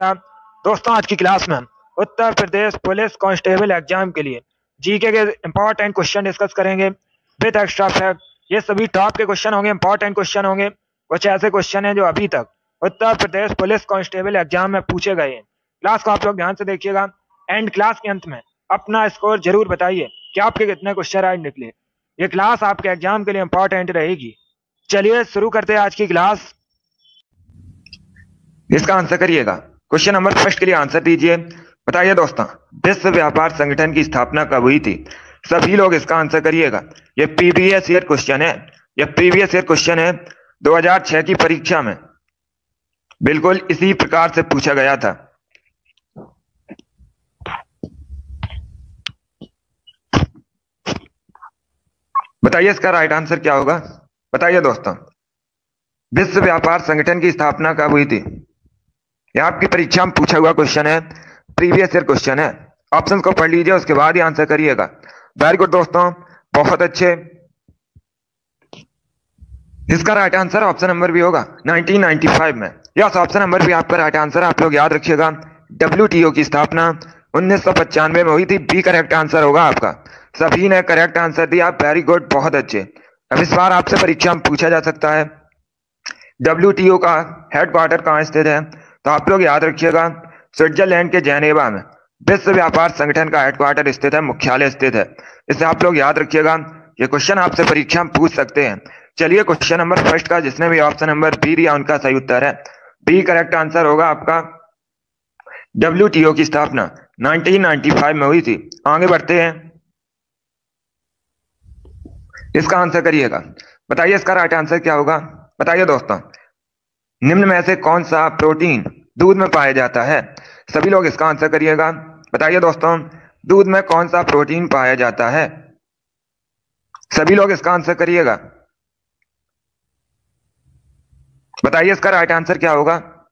दोस्तों, आज की क्लास में हम Uttar Pradesh police constable exam के लिए जीके के इंपॉर्टेंट क्वेश्चन डिस्कस करेंगे विद एक्स्ट्रा फैक्ट ये सभी टॉप के क्वेश्चन होंगे इंपॉर्टेंट क्वेश्चन होंगे। कुछ ऐसे क्वेश्चन हैं जो अभी तक Uttar Pradesh police constable exam में पूछे गए हैं। क्लास को आप लोग ध्यान से देखिएगा। एंड क्लास के अंत में अपना स्कोर ज़रूर बताइए कि आपके कितने क्वेश्चन राइट निकले। ये क्लास आपके एग्ज़ाम के लिए इंपॉर्टेंट रहेगी। चलिए शुरू करते हैं आज की क्लास इसका आंसर करिएगा। क्वेश्चन नंबर फ़र्स्ट के लिए आंसर दीजिए। बताइए दोस्तों, विश्व व्यापार संगठन की स्थापना कब हुई थी? सभी लोग इसका आंसर करिएगा। ये पीवीएस ईयर क्वेश्चन है। ये प्रीवियस ईयर क्वेश्चन है 2006 की परीक्षा में। बिल्कुल इसी प्रकार से पूछा गया था। बताइए इसका राइट आंसर क्या होगा? बताइए दोस्तों, विश्व व्यापार संगठन की स्थापना कब हुई थी? यह आपकी परीक्षा में पूछा हुआ क्वेश्चन है प्रीवियस ईयर क्वेश्चन है। ऑप्शन को पढ़ लीजिए, उसके बाद ही आंसर करिएगा। वेरी गुड दोस्तों, बहुत अच्छे। इसका right answer option number B होगा 1995 में। यस ऑप्शन नंबर भी आपका राइट आंसर आप लोग याद रखिएगा। डब्ल्यू की स्थापना उन्नीस में हुई थी बी करेक्ट आंसर होगा आपका। सभी ने करेक्ट आंसर दिया वेरी गुड बहुत अच्छे। अब इस बार आपसे परीक्षा में पूछा जा सकता है डब्ल्यूटीओ का हेडक्वार्टर कहाँ स्थित है? तो आप लोग याद रखिएगा, स्विट्जरलैंड के जेनेवा में विश्व व्यापार संगठन का हेडक्वार्टर स्थित है, मुख्यालय स्थित है। इसे आप लोग याद रखिएगा, ये क्वेश्चन आपसे परीक्षा में पूछ सकते हैं। चलिए क्वेश्चन नंबर फ़र्स्ट का जिसने भी ऑप्शन नंबर बी दिया उनका सही उत्तर है। बी करेक्ट आंसर होगा आपका। डब्ल्यूटीओ की स्थापना 1995 में हुई थी। आगे बढ़ते हैं। इसका आंसर करिएगा। बताइए इसका राइट आंसर क्या होगा? बताइए दोस्तों, निम्न में से कौन सा प्रोटीन दूध में पाया जाता है। सभी लोग इसका आंसर करिएगा। बताइए दोस्तों, दूध में कौन सा प्रोटीन पाया जाता है? सभी लोग इसका आंसर करिएगा। बताइए इसका राइट आंसर क्या होगा?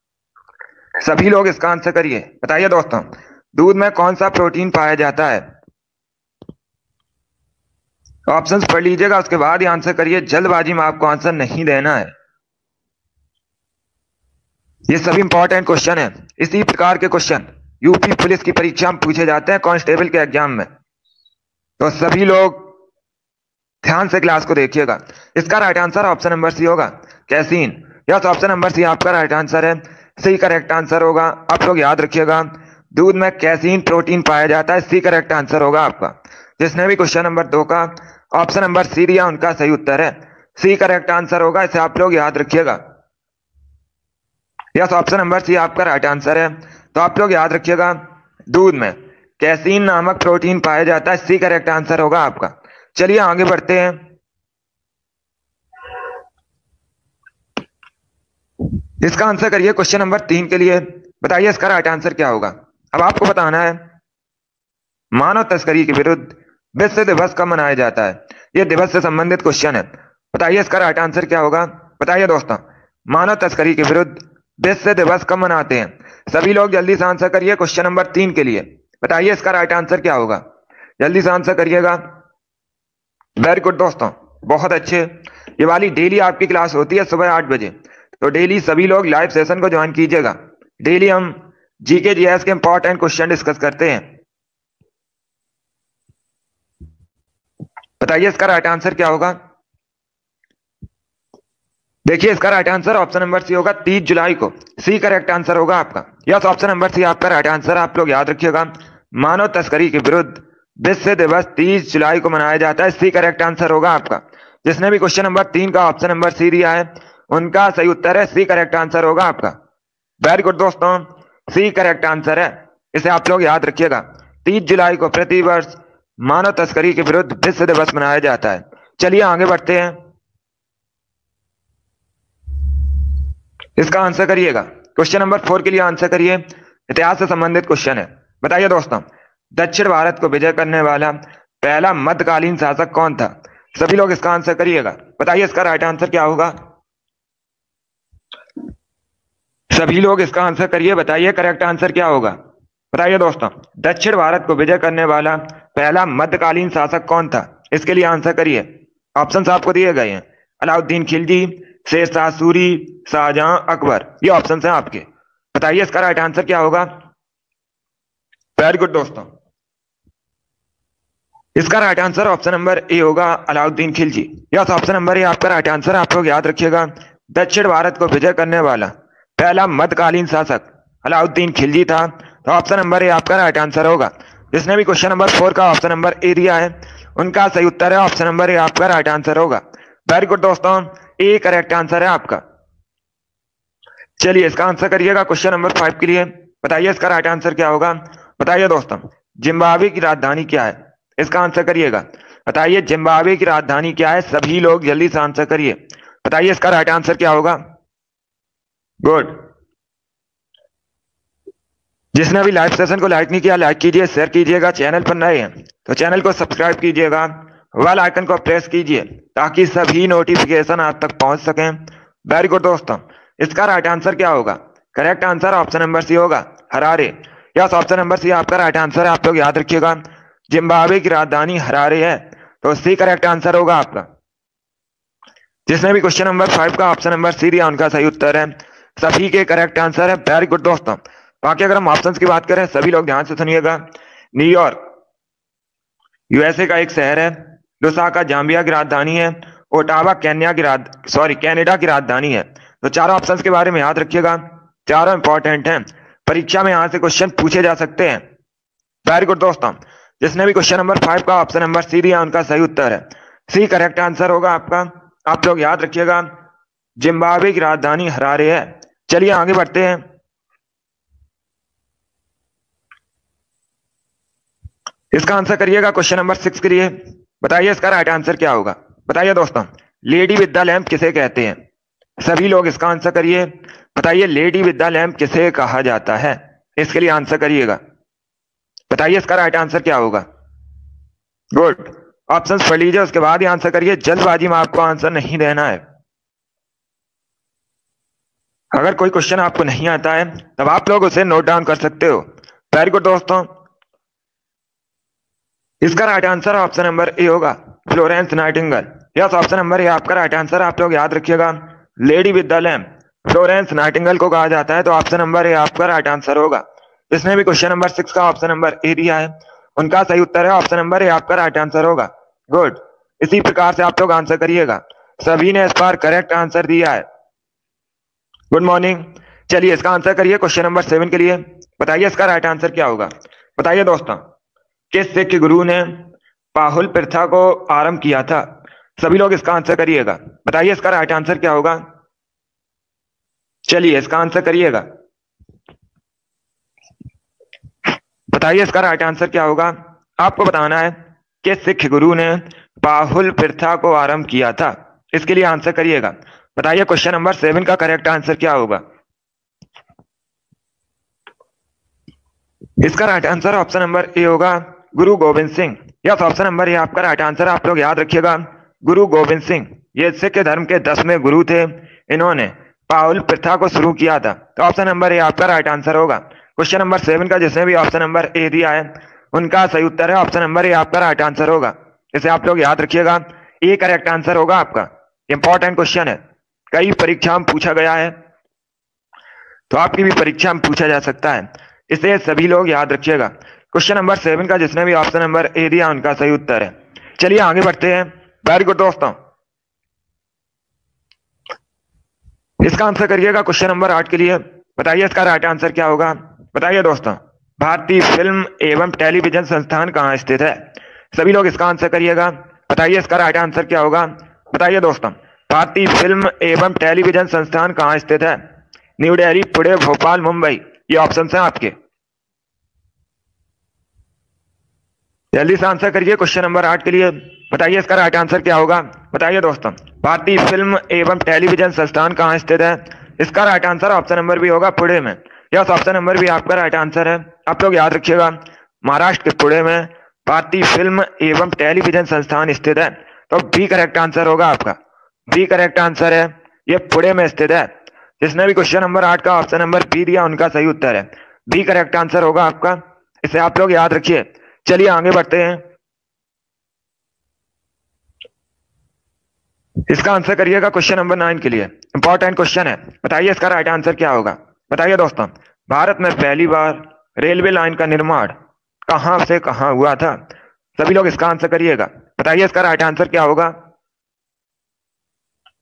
सभी लोग इसका आंसर करिए। बताइए दोस्तों, दूध में कौन सा प्रोटीन पाया जाता है? ऑप्शंस पढ़ लीजिएगा, उसके बाद ही आंसर करिए। जल्दबाजी में आपको आंसर नहीं देना है। ये सभी इंपॉर्टेंट क्वेश्चन है। इसी प्रकार के क्वेश्चन यूपी पुलिस की परीक्षा में पूछे जाते हैं कांस्टेबल के एग्ज़ाम में। तो सभी लोग ध्यान से क्लास को देखिएगा। इसका right answer option number C होगा। Casein? Yes option number C आपका राइट आंसर है। सी करेक्ट आंसर होगा। आप लोग याद रखिएगा। दूध में कैसीन प्रोटीन पाया जाता है। सी करेक्ट आंसर होगा आपका। जिसने भी क्वेश्चन नंबर दो का ऑप्शन नंबर सी दिया, उनका सही उत्तर है। सी करेक्ट आंसर होगा। इसे आप लोग याद रखिएगा। यस ऑप्शन नंबर सी आपका राइट आंसर है। तो आप लोग याद रखिएगा, दूध में कैसीन नामक प्रोटीन पाया जाता है सी करेक्ट आंसर होगा आपका। चलिए आगे बढ़ते हैं। इसका आंसर करिए क्वेश्चन नंबर तीन के लिए। बताइए इसका राइट आंसर क्या होगा। अब आपको बताना है, मानव तस्करी के विरुद्ध विश्व दिवस कब मनाया जाता है? यह दिवस से संबंधित क्वेश्चन है। बताइए इसका राइट आंसर क्या होगा। बताइए दोस्तों, मानव तस्करी के विरुद्ध विश्व दिवस कब मनाते हैं। सभी लोग जल्दी से आंसर करिए क्वेश्चन नंबर तीन के लिए। बताइए इसका राइट आंसर क्या होगा? जल्दी से आंसर करिएगा। वेरी गुड दोस्तों, बहुत अच्छे। ये वाली डेली आपकी क्लास होती है सुबह आठ बजे। तो डेली सभी लोग लाइव सेशन को ज्वाइन कीजिएगा। डेली हम जीके जीएस के इंपॉर्टेंट क्वेश्चन डिस्कस करते हैं। बताइए इसका राइट आंसर क्या होगा? देखिए, इसका right answer option number C होगा तीस जुलाई को। सी करेक्ट आंसर होगा आपका। यस ऑप्शन नंबर सी आपका राइट आंसर आप लोग याद रखिएगा, मानव तस्करी के विरुद्ध विश्व दिवस तीस जुलाई को मनाया जाता है। सी करेक्ट आंसर होगा आपका। जिसने भी क्वेश्चन नंबर तीन का ऑप्शन नंबर सी दिया है, उनका सही उत्तर है। सी करेक्ट आंसर होगा आपका। वेरी गुड दोस्तों सी करेक्ट आंसर है। इसे आप लोग याद रखिएगा। तीस जुलाई को प्रति वर्ष मानव तस्करी के विरुद्ध विश्व दिवस मनाया जाता है। चलिए आगे बढ़ते हैं। इसका आंसर करिएगा। क्वेश्चन नंबर फोर के लिए आंसर करिए। इतिहास से संबंधित क्वेश्चन है। बताइए दोस्तों, दक्षिण भारत को विजय करने वाला पहला मध्यकालीन शासक कौन था? सभी लोग इसका आंसर करिएगा। बताइए इसका राइट आंसर क्या होगा? सभी लोग इसका आंसर करिए। बताइए करेक्ट आंसर क्या होगा? बताइए दोस्तों, दक्षिण भारत को विजय करने वाला पहला मध्यकालीन शासक कौन था? इसके लिए आंसर करिए। ऑप्शन आपको दिए गए हैं। अलाउद्दीन खिलजी शेर शाह सूरी शाहजहां अकबर। ये ऑप्शन है आपके। बताइए इसका राइट आंसर क्या होगा? वेरी गुड दोस्तों। इसका right answer option number A होगा, Alauddin Khilji. Yes option number A आपका राइट आंसर आप लोग याद रखिएगा। दक्षिण भारत को विजय करने वाला, पहला मध्यकालीन शासक अलाउद्दीन खिलजी था। तो ऑप्शन नंबर ए आपका राइट आंसर होगा। जिसने भी क्वेश्चन नंबर फोर का ऑप्शन नंबर ए दिया है, उनका सही उत्तर है ऑप्शन नंबर ए आपका राइट आंसर होगा। वेरी गुड दोस्तों। ए करेक्ट आंसर है आपका। चलिए इसका आंसर करिएगा क्वेश्चन नंबर फाइव के लिए। बताइए इसका राइट आंसर क्या होगा। बताइए दोस्तों, जिम्बाब्वे की राजधानी क्या है? इसका आंसर करिएगा। बताइए जिम्बाब्वे की राजधानी क्या है? सभी लोग जल्दी से आंसर करिए। बताइए इसका राइट आंसर क्या होगा। गुड जिसने अभी लाइव सेशन को लाइक नहीं किया लाइक कीजिए शेयर कीजिएगा चैनल पर नए हैं तो चैनल को सब्सक्राइब कीजिएगा। वेल आइकन को प्रेस कीजिए, ताकि सभी नोटिफिकेशन आप तक पहुँच सकें। वेरी गुड दोस्तों, इसका राइट आंसर क्या होगा? Correct answer option number C होगा, Harare. Yes option number C आपका राइट आंसर है, आप लोग याद रखिएगा। जिम्बाब्वे की राजधानी हरारे है तो सी करेक्ट आंसर होगा आपका। जिसने भी क्वेश्चन नंबर फाइव का ऑप्शन नंबर सी दिया, उनका सही उत्तर है। सभी के करेक्ट आंसर है। वेरी गुड दोस्तों। बाकी अगर हम ऑप्शंस की बात करें, सभी लोग ध्यान से सुनिएगा। न्यूयॉर्क यूएसए का एक शहर है। लुसाका जाम्बिया की राजधानी है, ओटावा, कैनिया की राज सॉरी कैनेडा की राजधानी है। तो चारों ऑप्शंस के बारे में याद रखिएगा। चारों इंपॉर्टेंट हैं। परीक्षा में यहाँ से क्वेश्चन पूछे जा सकते हैं। वेरी गुड दोस्तों। जिसने भी क्वेश्चन नंबर फाइव का ऑप्शन नंबर सी दिया, उनका सही उत्तर है। सी करेक्ट आंसर होगा आपका। आप लोग याद रखिएगा। जिम्बाब्वे की राजधानी हरारे है। चलिए आगे बढ़ते हैं। इसका आंसर करिएगा क्वेश्चन नंबर सिक्स के लिए। बताइए इसका राइट आंसर क्या होगा? बताइए दोस्तों लेडी विद्या लैम्प किसे कहते हैं? सभी लोग इसका आंसर करिए। बताइए लेडी विद्या लैम्प किसे कहा जाता है? इसके लिए आंसर करिएगा। बताइए इसका राइट आंसर क्या होगा? गुड ऑप्शन पढ़ लीजिए, उसके बाद ही आंसर करिए। जल्दबाजी में आपको आंसर नहीं देना है। अगर कोई क्वेश्चन आपको नहीं आता है, तब आप लोग उसे नोट डाउन कर सकते हो। वेरी गुड दोस्तों। इसका right answer option number A होगा Florence Nightingale yes option number A आपका राइट आंसर आप लोग याद रखिएगा. Lady with the lamp Florence Nightingale को कहा जाता है तो ऑप्शन नंबर ए आपका राइट आंसर होगा. इसमें भी क्वेश्चन नंबर सिक्स का ऑप्शन नंबर ए दिया है. उनका सही उत्तर है ऑप्शन नंबर ए आपका राइट आंसर होगा. गुड इसी प्रकार से आप लोग आंसर करिएगा. सभी ने इस बार करेक्ट आंसर दिया है. गुड मॉर्निंग चलिए इसका आंसर करिए क्वेश्चन नंबर सेवन के लिए. बताइए इसका राइट आंसर क्या होगा. बताइए दोस्तों. किस सिख गुरु ने पाहुल प्रथा को आरंभ किया था? सभी लोग इसका आंसर करिएगा। बताइए इसका राइट आंसर क्या होगा? चलिए इसका आंसर करिएगा। बताइए इसका राइट आंसर क्या होगा? आपको बताना है कि सिख गुरु ने पाहुल प्रथा को आरंभ किया था? इसके लिए आंसर करिएगा। बताइए क्वेश्चन नंबर सेवन का करेक्ट आंसर क्या होगा? इसका right answer option number A होगा। Guru Gobind Singh. Yes option number A आपका राइट आंसर आप लोग याद रखिएगा। गुरु गोविंद सिंह, ये सिख धर्म के दसवें गुरु थे। इन्होंने पाहुल प्रथा को शुरू किया था। तो ऑप्शन नंबर ए आपका राइट आंसर होगा। क्वेश्चन नंबर सेवन का जिसने भी ऑप्शन नंबर ए दिया है, उनका सही उत्तर है। ऑप्शन नंबर ए आपका राइट आंसर होगा। इसे आप लोग याद रखिएगा। ए करेक्ट आंसर होगा आपका। इंपॉर्टेंट क्वेश्चन है। कई परीक्षा में पूछा गया है। तो आपकी भी परीक्षा में पूछा जा सकता है। इसे सभी लोग याद रखिएगा। क्वेश्चन नंबर सेवन का जिसने भी ऑप्शन नंबर ए दिया, उनका सही उत्तर है। चलिए आगे बढ़ते हैं। वेरी गुड दोस्तों। इसका आंसर करिएगा क्वेश्चन नंबर आठ के लिए। बताइए इसका राइट आंसर क्या होगा? बताइए दोस्तों। भारतीय फ़िल्म एवं टेलीविज़न संस्थान कहाँ स्थित है? सभी लोग इसका आंसर करिएगा। बताइए इसका राइट आंसर क्या होगा? बताइए दोस्तों। भारतीय फ़िल्म एवं टेलीविज़न संस्थान कहाँ स्थित है? न्यू दिल्ली पुणे भोपाल मुंबई ये ऑप्शन है आपके। जल्दी से आंसर करिए क्वेश्चन नंबर आठ के लिए बताइए इसका राइट आंसर क्या होगा? बताइए दोस्तों, भारतीय फ़िल्म एवं टेलीविज़न संस्थान कहाँ स्थित है? इसका right answer option number B होगा पुणे में। यस ऑप्शन नंबर भी आपका राइट आंसर है। आप लोग याद रखिएगा, महाराष्ट्र के पुणे में भारतीय फ़िल्म एवं टेलीविज़न संस्थान स्थित है। तो बी करेक्ट आंसर होगा आपका। बी करेक्ट आंसर है, ये पुणे में स्थित है। जिसने भी क्वेश्चन नंबर आठ का ऑप्शन नंबर बी दिया, उनका सही उत्तर है। बी करेक्ट आंसर होगा आपका। इसे आप लोग याद रखिए। चलिए आगे बढ़ते हैं। इसका आंसर करिएगा क्वेश्चन नंबर नाइन के लिए। इंपॉर्टेंट क्वेश्चन है। बताइए इसका राइट आंसर क्या होगा? बताइए दोस्तों, भारत में पहली बार रेलवे लाइन का निर्माण कहाँ से कहाँ हुआ था? सभी लोग इसका आंसर करिएगा। बताइए इसका राइट आंसर क्या होगा?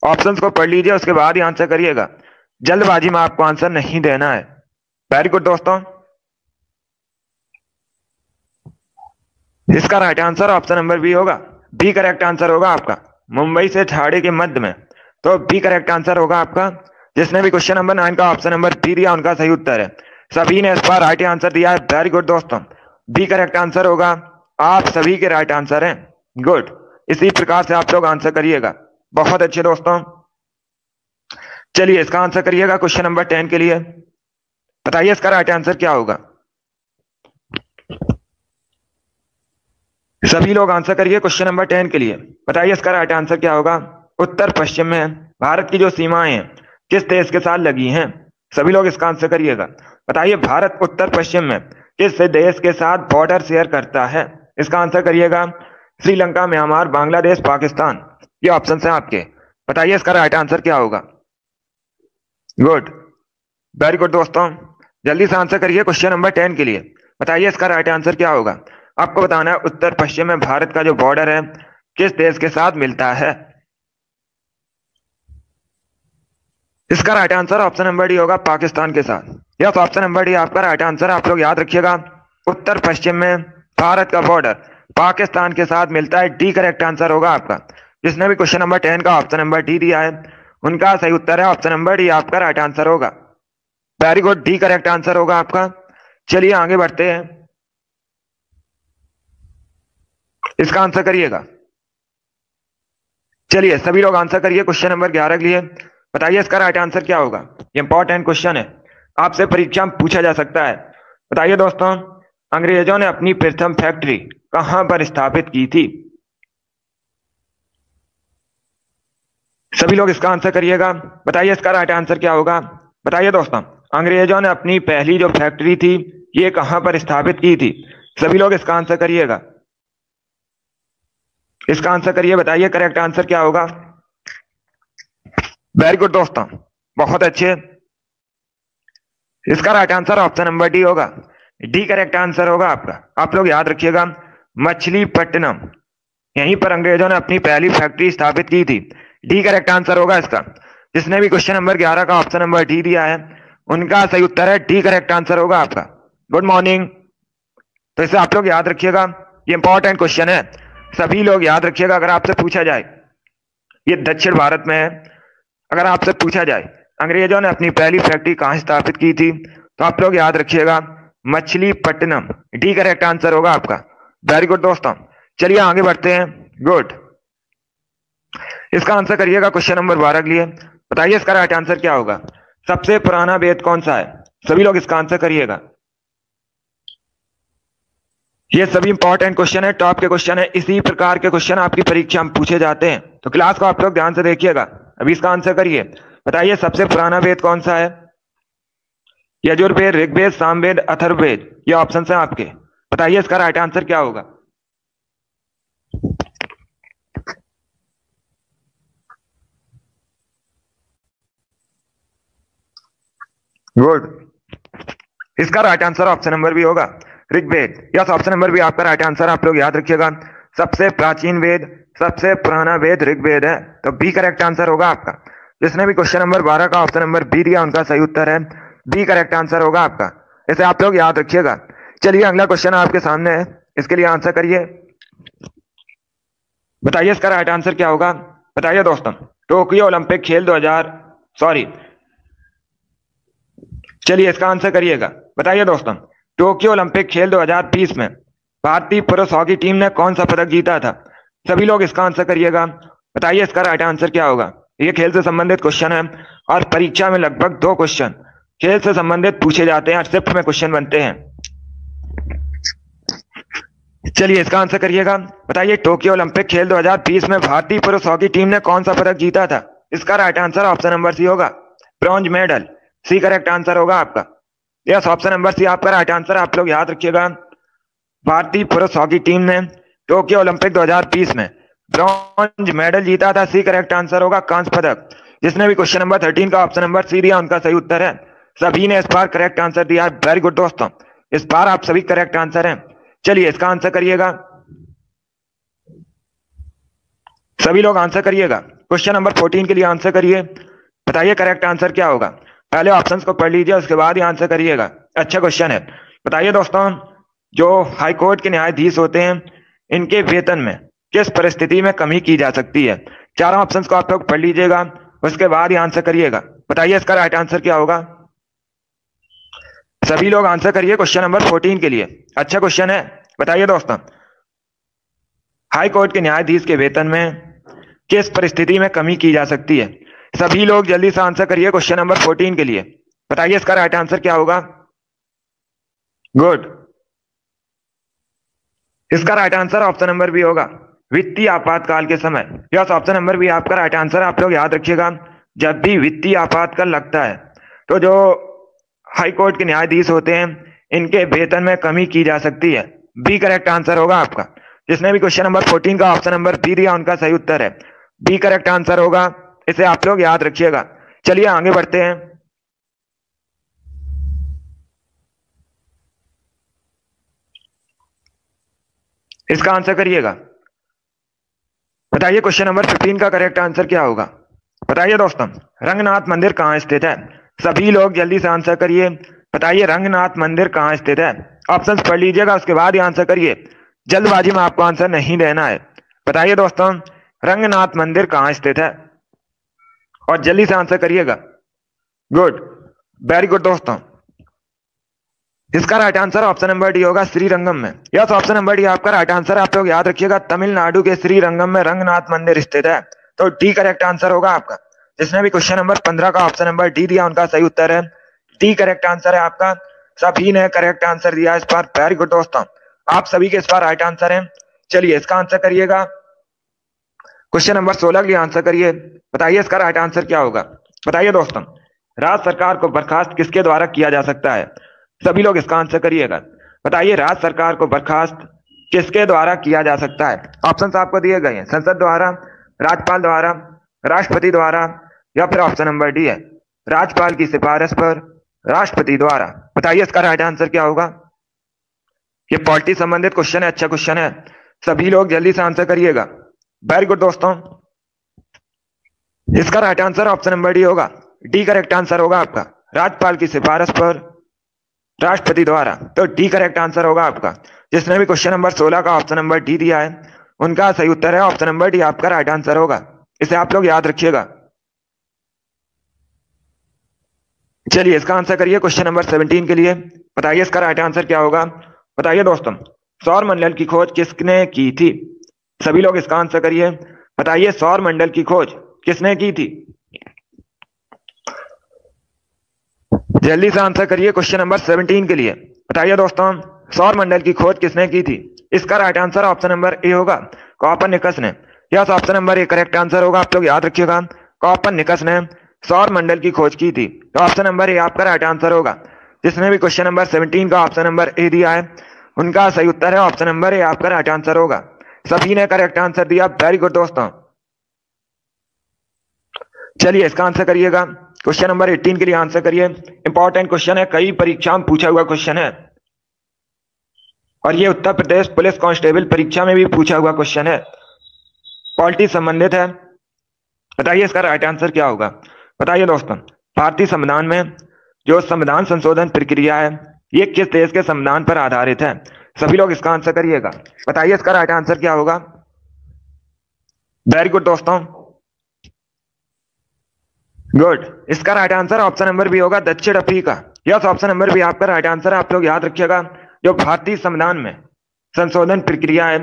ऑप्शंस को पढ़ लीजिए, उसके बाद ही आंसर करिएगा। जल्दबाजी में आपको आंसर नहीं देना है। वेरी गुड दोस्तों। इसका right answer option number B होगा। बी करेक्ट आंसर होगा आपका। मुंबई से छाड़े के मध्य में। तो बी करेक्ट आंसर होगा आपका। जिसने भी क्वेश्चन नंबर नाइन का ऑप्शन नंबर बी दिया, उनका सही उत्तर है। सभी ने इस पर राइट आंसर दिया है। वेरी गुड दोस्तों। बी करेक्ट आंसर होगा। आप सभी के राइट आंसर हैं। गुड इसी प्रकार से आप लोग आंसर करिएगा। बहुत अच्छे दोस्तों। चलिए इसका आंसर करिएगा क्वेश्चन नंबर टेन के लिए। बताइए इसका राइट आंसर क्या होगा। सभी लोग आंसर करिए क्वेश्चन नंबर टेन के लिए। बताइए इसका राइट आंसर क्या होगा? उत्तर पश्चिम में भारत की जो सीमाएँ हैं, किस देश के साथ लगी हैं? सभी लोग इसका आंसर करिएगा। बताइए भारत उत्तर पश्चिम में किस देश के साथ बॉर्डर शेयर करता है? इसका आंसर करिएगा। श्रीलंका, म्यांमार, बांग्लादेश, पाकिस्तान। ये ऑप्शन है आपके। बताइए इसका राइट आंसर क्या होगा? गुड वेरी गुड दोस्तों। जल्दी से आंसर करिए क्वेश्चन नंबर टेन के लिए। बताइए इसका राइट आंसर क्या होगा? आपको बताना है, उत्तर पश्चिम में भारत का जो बॉर्डर है, किस देश के साथ मिलता है? इसका right answer option number D होगा पाकिस्तान के साथ। यस ऑप्शन नंबर डी आपका राइट आंसर आप लोग याद रखिएगा। उत्तर पश्चिम में भारत का बॉर्डर पाकिस्तान के साथ मिलता है डी करेक्ट आंसर होगा आपका। जिसने भी क्वेश्चन नंबर टेन का ऑप्शन नंबर डी दिया है, उनका सही उत्तर है ऑप्शन नंबर डी आपका राइट आंसर होगा। Very good D correct answer होगा आपका। चलिए आगे बढ़ते हैं। इसका आंसर करिएगा। चलिए, सभी लोग आंसर करिए, क्वेश्चन नंबर ग्यारह के लिए। बताइए, इसका राइट आंसर क्या होगा? इंपॉर्टेंट क्वेश्चन है। आपसे परीक्षा में पूछा जा सकता है। बताइए दोस्तों, अंग्रेज़ों ने अपनी प्रथम फैक्ट्री कहाँ पर स्थापित की थी? सभी लोग इसका आंसर करिएगा। बताइए, इसका राइट आंसर क्या होगा? बताइए दोस्तों, अंग्रेज़ों ने अपनी पहली जो फैक्ट्री थी, ये कहाँ पर स्थापित की थी? सभी लोग इसका आंसर करिएगा। इसका आंसर करिए, बताइए करेक्ट आंसर क्या होगा? वेरी गुड दोस्तों, बहुत अच्छे। इसका right answer option number D होगा। डी करेक्ट आंसर होगा आपका। आप लोग याद रखिएगा, मछलीपट्टनम। यहीं पर अंग्रेज़ों ने अपनी पहली फैक्ट्री स्थापित की थी। डी करेक्ट आंसर होगा इसका। जिसने भी क्वेश्चन नंबर ग्यारह का ऑप्शन नंबर डी दिया है, उनका सही उत्तर है डी करेक्ट आंसर होगा आपका। गुड मॉर्निंग तो इसे आप लोग याद रखिएगा, ये इंपॉर्टेंट क्वेश्चन है। सभी लोग याद रखिएगा, अगर आपसे पूछा जाए, ये दक्षिण भारत में है, अगर आपसे पूछा जाए, अंग्रेज़ों ने अपनी पहली फैक्ट्री कहाँ स्थापित की थी तो आप लोग याद रखिएगा, मछलीपट्टनम। डी करेक्ट आंसर होगा आपका। वेरी गुड दोस्तों। चलिए आगे बढ़ते हैं। गुड इसका आंसर करिएगा क्वेश्चन नंबर बारह के लिए। बताइए इसका राइट आंसर क्या होगा? सबसे पुराना वेद कौन सा है? सभी लोग इसका आंसर करिएगा। ये सभी इंपॉर्टेंट क्वेश्चन है टॉप के क्वेश्चन है, इसी प्रकार के क्वेश्चन आपकी परीक्षा में पूछे जाते हैं। तो क्लास को आप लोग ध्यान से देखिएगा। अभी इसका आंसर करिए। बताइए, सबसे पुराना वेद कौन सा है? यजुर्वेद, ऋग्वेद, सामवेद, अथर्ववेद, ये ऑप्शन है आपके। बताइए, इसका राइट आंसर क्या होगा? गुड इसका right answer option number B होगा। Rigveda. Yes option number B आपका राइट आंसर आप लोग याद रखिएगा। सबसे प्राचीन वेद, सबसे पुराना वेद ऋग्वेद है। तो बी करेक्ट आंसर होगा आपका। जिसने भी क्वेश्चन नंबर बारह का ऑप्शन नंबर बी दिया, उनका सही उत्तर है। बी करेक्ट आंसर होगा आपका। इसे आप लोग याद रखिएगा। चलिए, अगला क्वेश्चन आपके सामने है। इसके लिए आंसर करिए। बताइए इसका राइट आंसर क्या होगा। बताइए दोस्तों। टोक्यो ओलंपिक खेल 2000 सॉरी चलिए, इसका आंसर करिएगा। बताइए दोस्तों। टोक्यो ओलंपिक खेल 2020 में भारतीय पुरुष हॉकी टीम ने कौन सा पदक जीता था? सभी लोग इसका आंसर करिएगा। बताइए इसका राइट आंसर क्या होगा? ये खेल से संबंधित क्वेश्चन है और परीक्षा में लगभग दो क्वेश्चन खेल से संबंधित पूछे जाते हैं शिफ्ट में क्वेश्चन बनते हैं। चलिए इसका आंसर करिएगा। बताइए टोक्यो ओलंपिक खेल 2020 में भारतीय पुरुष हॉकी टीम ने कौन सा पदक जीता था? इसका right answer option number C होगा। Bronze medal C correct answer होगा आपका। यस ऑप्शन नंबर सी आपका राइट आंसर आप लोग याद रखिएगा। भारतीय पुरुष हॉकी टीम ने टोक्यो ओलंपिक 2020 में ब्रॉन्ज मेडल जीता था। सी करेक्ट आंसर होगा कांस्य पदक, जिसने भी क्वेश्चन नंबर थर्टीन का ऑप्शन नंबर सी दिया, उनका सही उत्तर है। सभी ने इस बार करेक्ट आंसर दिया है। वेरी गुड दोस्तों, इस बार आप सभी करेक्ट आंसर हैं। चलिए इसका आंसर करिएगा। सभी लोग आंसर करिएगा। क्वेश्चन नंबर फोर्टीन के लिए आंसर करिए। बताइए करेक्ट आंसर क्या होगा। पहले ऑप्शंस को पढ़ लीजिए, उसके बाद ही आंसर करिएगा। अच्छा क्वेश्चन है। बताइए दोस्तों, जो हाई कोर्ट के न्यायाधीश होते हैं, इनके वेतन में किस परिस्थिति में कमी की जा सकती है? चारों ऑप्शंस को आप लोग पढ़ लीजिएगा, उसके बाद ही आंसर करिएगा। बताइए इसका राइट आंसर क्या होगा? सभी लोग आंसर करिए क्वेश्चन नंबर फोर्टीन के लिए। अच्छा क्वेश्चन है। बताइए दोस्तों हाई कोर्ट के न्यायाधीश के वेतन में किस परिस्थिति में कमी की जा सकती है? सभी लोग जल्दी से आंसर करिए क्वेश्चन नंबर फोर्टीन के लिए। बताइए इसका राइट आंसर क्या होगा? गुड इसका right answer option number B होगा। वित्तीय आपातकाल के समय। यस ऑप्शन नंबर भी आपका राइट आंसर आप लोग याद रखिएगा। जब भी वित्तीय आपातकाल लगता है तो जो हाई कोर्ट के न्यायाधीश होते हैं, इनके वेतन में कमी की जा सकती है। बी करेक्ट आंसर होगा आपका। जिसने भी क्वेश्चन नंबर फोर्टीन का ऑप्शन नंबर बी दिया, उनका सही उत्तर है। बी करेक्ट आंसर होगा। इसे आप लोग याद रखिएगा। चलिए आगे बढ़ते हैं। इसका आंसर करिएगा। बताइए क्वेश्चन नंबर फिफ्टीन का करेक्ट आंसर क्या होगा? बताइए दोस्तों, रंगनाथ मंदिर कहाँ स्थित है? सभी लोग जल्दी से आंसर करिए। बताइए रंगनाथ मंदिर कहाँ स्थित है? ऑप्शन पढ़ लीजिएगा, उसके बाद ही आंसर करिए। जल्दबाजी में आपको आंसर नहीं देना है। बताइए दोस्तों, रंगनाथ मंदिर कहाँ स्थित है? और जल्दी से आंसर करिएगा। गुड वेरी गुड दोस्तों। इसका right answer option number D होगा श्रीरंगम में। यस ऑप्शन नंबर डी आपका राइट आंसर आप लोग याद रखिएगा, तमिलनाडु के श्रीरंगम में रंगनाथ मंदिर स्थित है। तो डी करेक्ट आंसर होगा आपका। जिसने भी क्वेश्चन नंबर पंद्रह का ऑप्शन नंबर डी दिया, उनका सही उत्तर है। डी करेक्ट आंसर है आपका। सभी ने करेक्ट आंसर दिया इस बार। वेरी गुड दोस्तों। आप सभी के इस बार राइट आंसर है। चलिए, इसका आंसर करिएगा। क्वेश्चन नंबर सोलह के आंसर करिए। बताइए इसका राइट आंसर क्या होगा? बताइए दोस्तों, राज्य सरकार को बर्खास्त किसके द्वारा किया जा सकता है? सभी लोग इसका आंसर करिएगा। बताइए राज्य सरकार को बर्खास्त किसके द्वारा किया जा सकता है? ऑप्शन आपको दिए गए हैं। संसद द्वारा, राज्यपाल द्वारा, राष्ट्रपति द्वारा, या फिर ऑप्शन नंबर डी है। राज्यपाल की सिफारिश पर राष्ट्रपति द्वारा। बताइए इसका राइट आंसर क्या होगा? ये पॉलिटी संबंधित क्वेश्चन है अच्छा क्वेश्चन है। सभी लोग जल्दी से आंसर करिएगा। वेरी गुड दोस्तों। इसका right answer option number D होगा। डी करेक्ट आंसर होगा आपका। राज्यपाल की सिफारिश पर राष्ट्रपति द्वारा। तो डी करेक्ट आंसर होगा आपका। जिसने भी क्वेश्चन नंबर 16 का ऑप्शन नंबर डी दिया है, उनका सही उत्तर है ऑप्शन नंबर डी आपका राइट आंसर होगा। इसे आप लोग याद रखिएगा। चलिए, इसका आंसर करिए क्वेश्चन नंबर 17 के लिए। बताइए इसका राइट आंसर क्या होगा। बताइए दोस्तों, सौर मंडल की खोज किसने की थी? सभी लोग इसका आंसर करिए। बताइए सौर मंडल की खोज। किसने की थी? जल्दी से आंसर करिए क्वेश्चन नंबर 17 के लिए। बताइए दोस्तों, सौर मंडल की खोज किसने की थी? इसका right answer option number A होगा, कॉपर निकस ने। Yes option number A correct answer होगा, आप लोग याद रखिएगा। कॉपर निकस ने सौर मंडल की खोज की थी। तो ऑप्शन नंबर ए आपका राइट आंसर होगा। जिसने भी क्वेश्चन नंबर सेवनटीन का ऑप्शन नंबर ए दिया है, उनका सही उत्तर है ऑप्शन नंबर ए आपका राइट आंसर होगा। सभी ने करेक्ट आंसर दिया। वेरी गुड दोस्तों। चलिए इसका आंसर करिएगा। क्वेश्चन नंबर 18 के लिए आंसर करिए। इंपॉर्टेंट क्वेश्चन है, कई परीक्षा में पूछा हुआ क्वेश्चन है। और ये उत्तर प्रदेश पुलिस कांस्टेबल परीक्षा में भी पूछा हुआ क्वेश्चन है। पॉलिटी संबंधित है। बताइए इसका राइट आंसर क्या होगा। बताइए दोस्तों, भारतीय संविधान में जो संविधान संशोधन प्रक्रिया है, ये किस देश के संविधान पर आधारित है? सभी लोग इसका आंसर करिएगा। बताइए इसका राइट आंसर क्या होगा। वेरी गुड दोस्तों। गुड इसका right answer option number B होगा दक्षिण Africa. Yes option number B आपका राइट आंसर है, आप लोग याद रखिएगा, जो भारतीय संविधान में संशोधन प्रक्रिया है,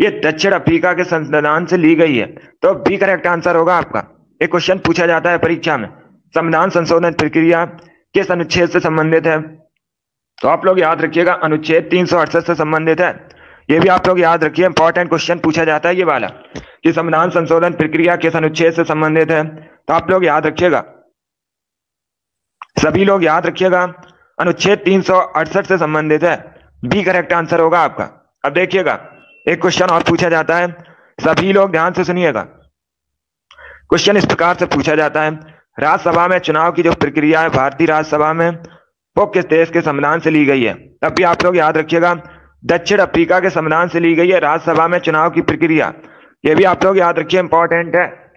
ये दक्षिण अफ्रीका के संविधान से ली गई है। तो बी करेक्ट आंसर होगा आपका। एक क्वेश्चन पूछा जाता है परीक्षा में, संविधान संशोधन प्रक्रिया किस अनुच्छेद से संबंधित है? तो आप लोग याद रखिएगा, अनुच्छेद तीन सौ अड़सठ से संबंधित है। ये भी आप लोग याद रखिए इंपॉर्टेंट क्वेश्चन पूछा जाता है ये वाला, कि संविधान संशोधन प्रक्रिया किस अनुच्छेद से संबंधित है? तो आप लोग याद रखिएगा। सभी लोग याद रखिएगा। अनुच्छेद तीन सौ अड़सठ से संबंधित है। बी करेक्ट आंसर होगा आपका। अब देखिएगा। एक क्वेश्चन और पूछा जाता है। सभी लोग ध्यान से सुनिएगा। क्वेश्चन इस प्रकार से पूछा जाता है। राज्यसभा में चुनाव की जो प्रक्रिया है, भारतीय राज्यसभा में, वो किस देश के संविधान से ली गई है? तब भी आप लोग याद रखिएगा। दक्षिण अफ्रीका के संविधान से ली गई है। राज्यसभा में चुनाव की प्रक्रिया। ये भी आप लोग याद रखिए इंपॉर्टेंट है।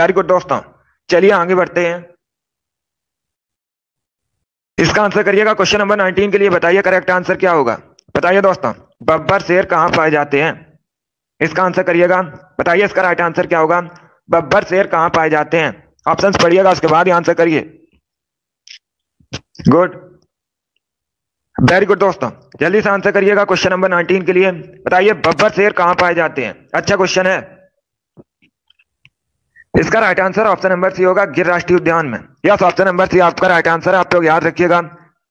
वेरी गुड दोस्तों। चलिए आगे बढ़ते हैं। इसका आंसर करिएगा क्वेश्चन नंबर 19 के लिए। बताइए करेक्ट आंसर क्या होगा? बताइए दोस्तों, बब्बर शेर कहाँ पाए जाते हैं? इसका आंसर करिएगा। बताइए इसका राइट आंसर क्या होगा? बब्बर शेर कहाँ पाए जाते हैं? ऑप्शंस पढ़िएगा, उसके बाद आंसर करिए। गुड वेरी गुड दोस्तों। जल्दी से आंसर करिएगा क्वेश्चन नंबर 19 के लिए। बताइए, बब्बर शेर कहाँ पाए जाते हैं? अच्छा क्वेश्चन है। इसका right answer option number C होगा गिर राष्ट्रीय उद्यान में। यस ऑप्शन नंबर सी आपका राइट आंसर है, आप लोग याद रखिएगा।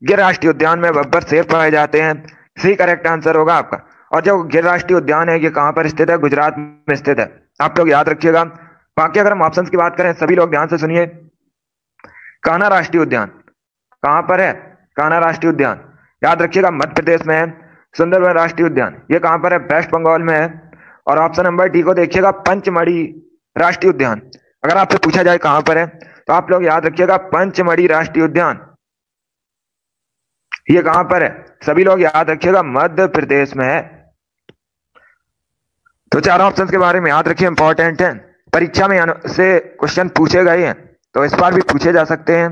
गिर राष्ट्रीय उद्यान में बब्बर शेर पाए जाते हैं। सी करेक्ट आंसर होगा आपका। और जो गिर राष्ट्रीय उद्यान है, ये कहाँ पर स्थित है? गुजरात में स्थित है। आप लोग याद रखिएगा। बाकी अगर हम ऑप्शन की बात करें, सभी लोग ध्यान से सुनिए। काना राष्ट्रीय उद्यान। कहाँ पर है? काना राष्ट्रीय उद्यान। याद रखिएगा, मध्य प्रदेश में है सुंदरवन राष्ट्रीय उद्यान। ये कहाँ पर है? वेस्ट बंगाल में है। और ऑप्शन नंबर डी को देखिएगा, पंचमढ़ी। राष्ट्रीय उद्यान। अगर आपसे पूछा जाए कहाँ पर है तो आप लोग याद रखिएगा, पंचमढ़ी राष्ट्रीय उद्यान। ये कहाँ पर है? सभी लोग याद रखिएगा, मध्य प्रदेश में है। तो चारों ऑप्शन के बारे में याद रखिए इंपॉर्टेंट है। परीक्षा में से क्वेश्चन पूछे गए हैं तो इस बार भी पूछे जा सकते हैं।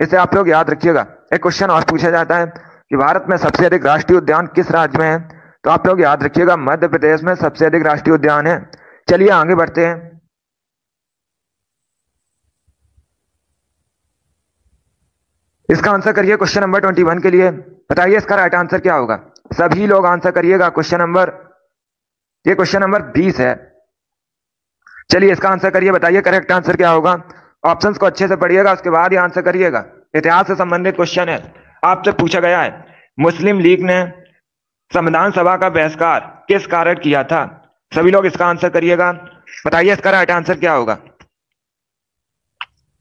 इसे आप लोग याद रखिएगा। एक क्वेश्चन और पूछा जाता है कि भारत में सबसे अधिक राष्ट्रीय उद्यान किस राज्य में है? तो आप लोग याद रखिएगा, मध्य प्रदेश में सबसे अधिक राष्ट्रीय उद्यान है। चलिए आगे बढ़ते हैं। इसका आंसर करिए क्वेश्चन नंबर ट्वेंटी वन के लिए। बताइए इसका राइट आंसर क्या होगा? सभी लोग आंसर करिएगा क्वेश्चन नंबर ये क्वेश्चन नंबर बीस है। चलिए इसका आंसर करिए, बताइए करेक्ट आंसर क्या होगा? ऑप्शंस को अच्छे से पढ़िएगा, उसके बाद ही आंसर करिएगा। इतिहास से संबंधित क्वेश्चन है। आपसे पूछा गया है, मुस्लिम लीग ने संविधान सभा का बहिष्कार किस कारण किया था? सभी लोग इसका आंसर करिएगा। बताइए इसका राइट आंसर क्या होगा?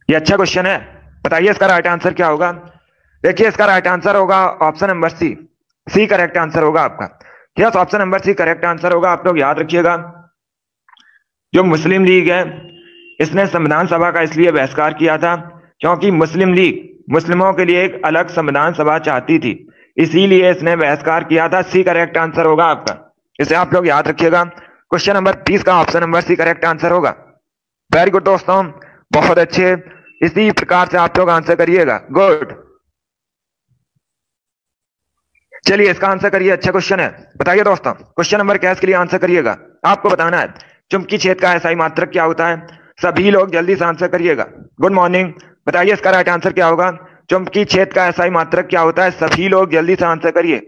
ये अच्छा क्वेश्चन है। बताइए इसका राइट आंसर क्या होगा? देखिए इसका राइट आंसर होगा option number C C correct answer होगा आपका. Yes option number C correct answer होगा, आप लोग याद रखिएगा। जो मुस्लिम लीग है, इसने संविधान सभा का इसलिए बहिष्कार किया था क्योंकि मुस्लिम लीग मुस्लिमों के लिए एक अलग संविधान सभा चाहती थी। इसीलिए इसने बहिष्कार किया था। सी करेक्ट आंसर होगा आपका। इसे आप लोग याद रखिएगा। क्वेश्चन नंबर बीस का option number C correct answer होगा। वेरी गुड दोस्तों, बहुत अच्छे। इसी प्रकार से आप लोग आंसर करिएगा। गुड चलिए, इसका आंसर करिए। अच्छा क्वेश्चन है। बताइए दोस्तों क्वेश्चन नंबर कैस के लिए आंसर करिएगा। आपको बताना है चुंबकी छेद का ऐसा ही मात्रक क्या होता है? सभी लोग जल्दी से आंसर करिएगा। गुड मॉर्निंग बताइए, इसका राइट आंसर क्या होगा? चुंबकीय छेद का ऐसा ही मात्रक क्या होता है? सभी लोग जल्दी से आंसर करिए।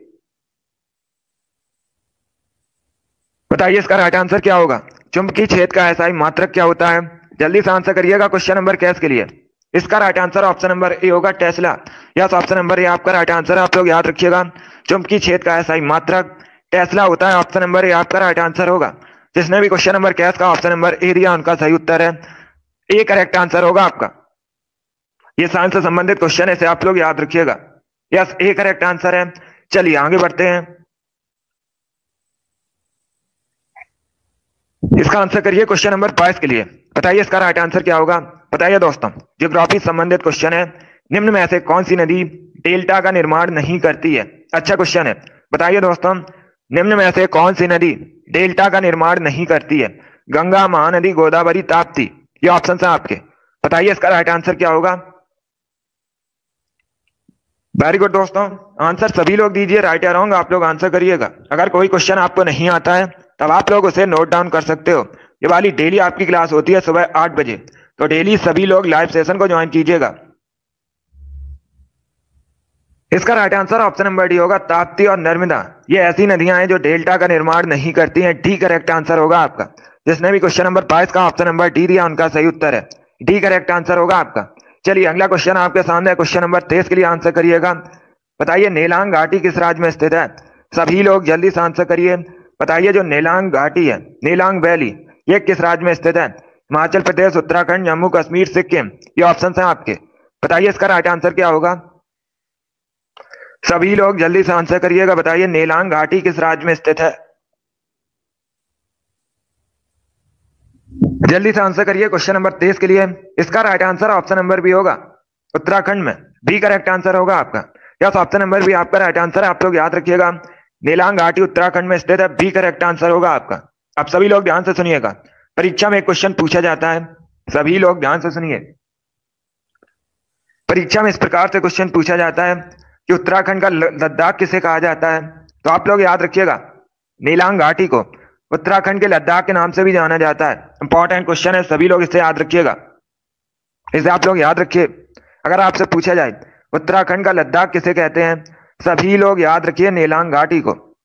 बताइए, इसका राइट आंसर क्या होगा? चुंबकीय छेद का ऐसा ही मात्रक क्या होता है? जल्दी से आंसर करिएगा क्वेश्चन नंबर कैस के लिए। इसका right answer option number A होगा Tesla yes option number A आपका राइट आंसर है आप लोग याद रखिएगा। चुंबकीय क्षेत्र का ऐसा ही मात्रक। टेस्ला होता है ऑप्शन नंबर ए आपका राइट आंसर होगा। जिसने भी क्वेश्चन नंबर कैस का ऑप्शन नंबर ए दिया, उनका सही उत्तर है। ए करेक्ट आंसर होगा आपका। ये साइंस से संबंधित क्वेश्चन है, इसे आप लोग याद रखिएगा। यस ए करेक्ट आंसर है। चलिए आगे बढ़ते हैं। इसका आंसर करिए क्वेश्चन नंबर बाईस के लिए। बताइए इसका राइट आंसर क्या होगा? बताइए दोस्तों जियोग्राफी संबंधित क्वेश्चन है। निम्न में से कौन सी नदी डेल्टा का निर्माण नहीं करती है? अच्छा क्वेश्चन है। बताइए दोस्तों, निम्न में से कौन सी नदी डेल्टा का निर्माण नहीं करती है? गंगा, महानदी, गोदावरी, ताप्ती, ये ऑप्शन है आपके। बताइए इसका राइट आंसर क्या होगा? वेरी गुड दोस्तों आंसर सभी लोग दीजिए राइट या रॉन्ग आप लोग आंसर करिएगा। अगर कोई क्वेश्चन आपको नहीं आता है, तब आप लोग उसे नोट डाउन कर सकते हो। ये वाली डेली आपकी क्लास होती है सुबह आठ बजे। तो डेली सभी लोग लाइव सेशन को ज्वाइन कीजिएगा। इसका right answer option number D होगा, ताप्ती और नर्मदा। ये ऐसी नदियाँ हैं जो डेल्टा का निर्माण नहीं करती हैं। डी करेक्ट आंसर होगा आपका। जिसने भी क्वेश्चन नंबर बाईस का ऑप्शन नंबर डी दिया, उनका सही उत्तर है। डी करेक्ट आंसर होगा आपका। चलिए, अगला क्वेश्चन आपके सामने क्वेश्चन नंबर तेईस के लिए आंसर करिएगा। बताइए, नेलांग घाटी किस राज्य में स्थित है? सभी लोग जल्दी से आंसर करिए। बताइए, जो नेलांग घाटी है, नेलांग वैली। ये किस राज्य में स्थित है? हिमाचल प्रदेश, उत्तराखंड, जम्मू कश्मीर, सिक्किम। ये ऑप्शन है आपके। बताइए इसका राइट आंसर क्या होगा? सभी लोग जल्दी से आंसर करिएगा। बताइए नेलांग घाटी किस राज्य में स्थित है? जल्दी से आंसर करिए क्वेश्चन नंबर तेईस के लिए। इसका right answer option number B होगा। उत्तराखंड में बी करेक्ट आंसर होगा आपका। यस ऑप्शन नंबर बी आपका राइट आंसर है। आप लोग याद रखिएगा। नीलांग घाटी उत्तराखंड में स्थित है। बी करेक्ट आंसर होगा आपका। आप सभी लोग ध्यान से सुनिएगा। परीक्षा में क्वेश्चन पूछा जाता है। सभी लोग ध्यान से सुनिए। परीक्षा में इस प्रकार से क्वेश्चन पूछा जाता है कि उत्तराखंड का लद्दाख किसे कहा जाता है? तो आप लोग याद रखिएगा नीलांग घाटी को। उत्तराखंड के लद्दाख के नाम से भी जाना जाता है। इंपॉर्टेंट क्वेश्चन है, सभी लोग इसे याद रखिएगा। इसे आप लोग याद रखिए। अगर आपसे पूछा जाए, उत्तराखंड का लद्दाख किसे कहते हैं? सभी लोग याद रखिए नीलांग घाटी को।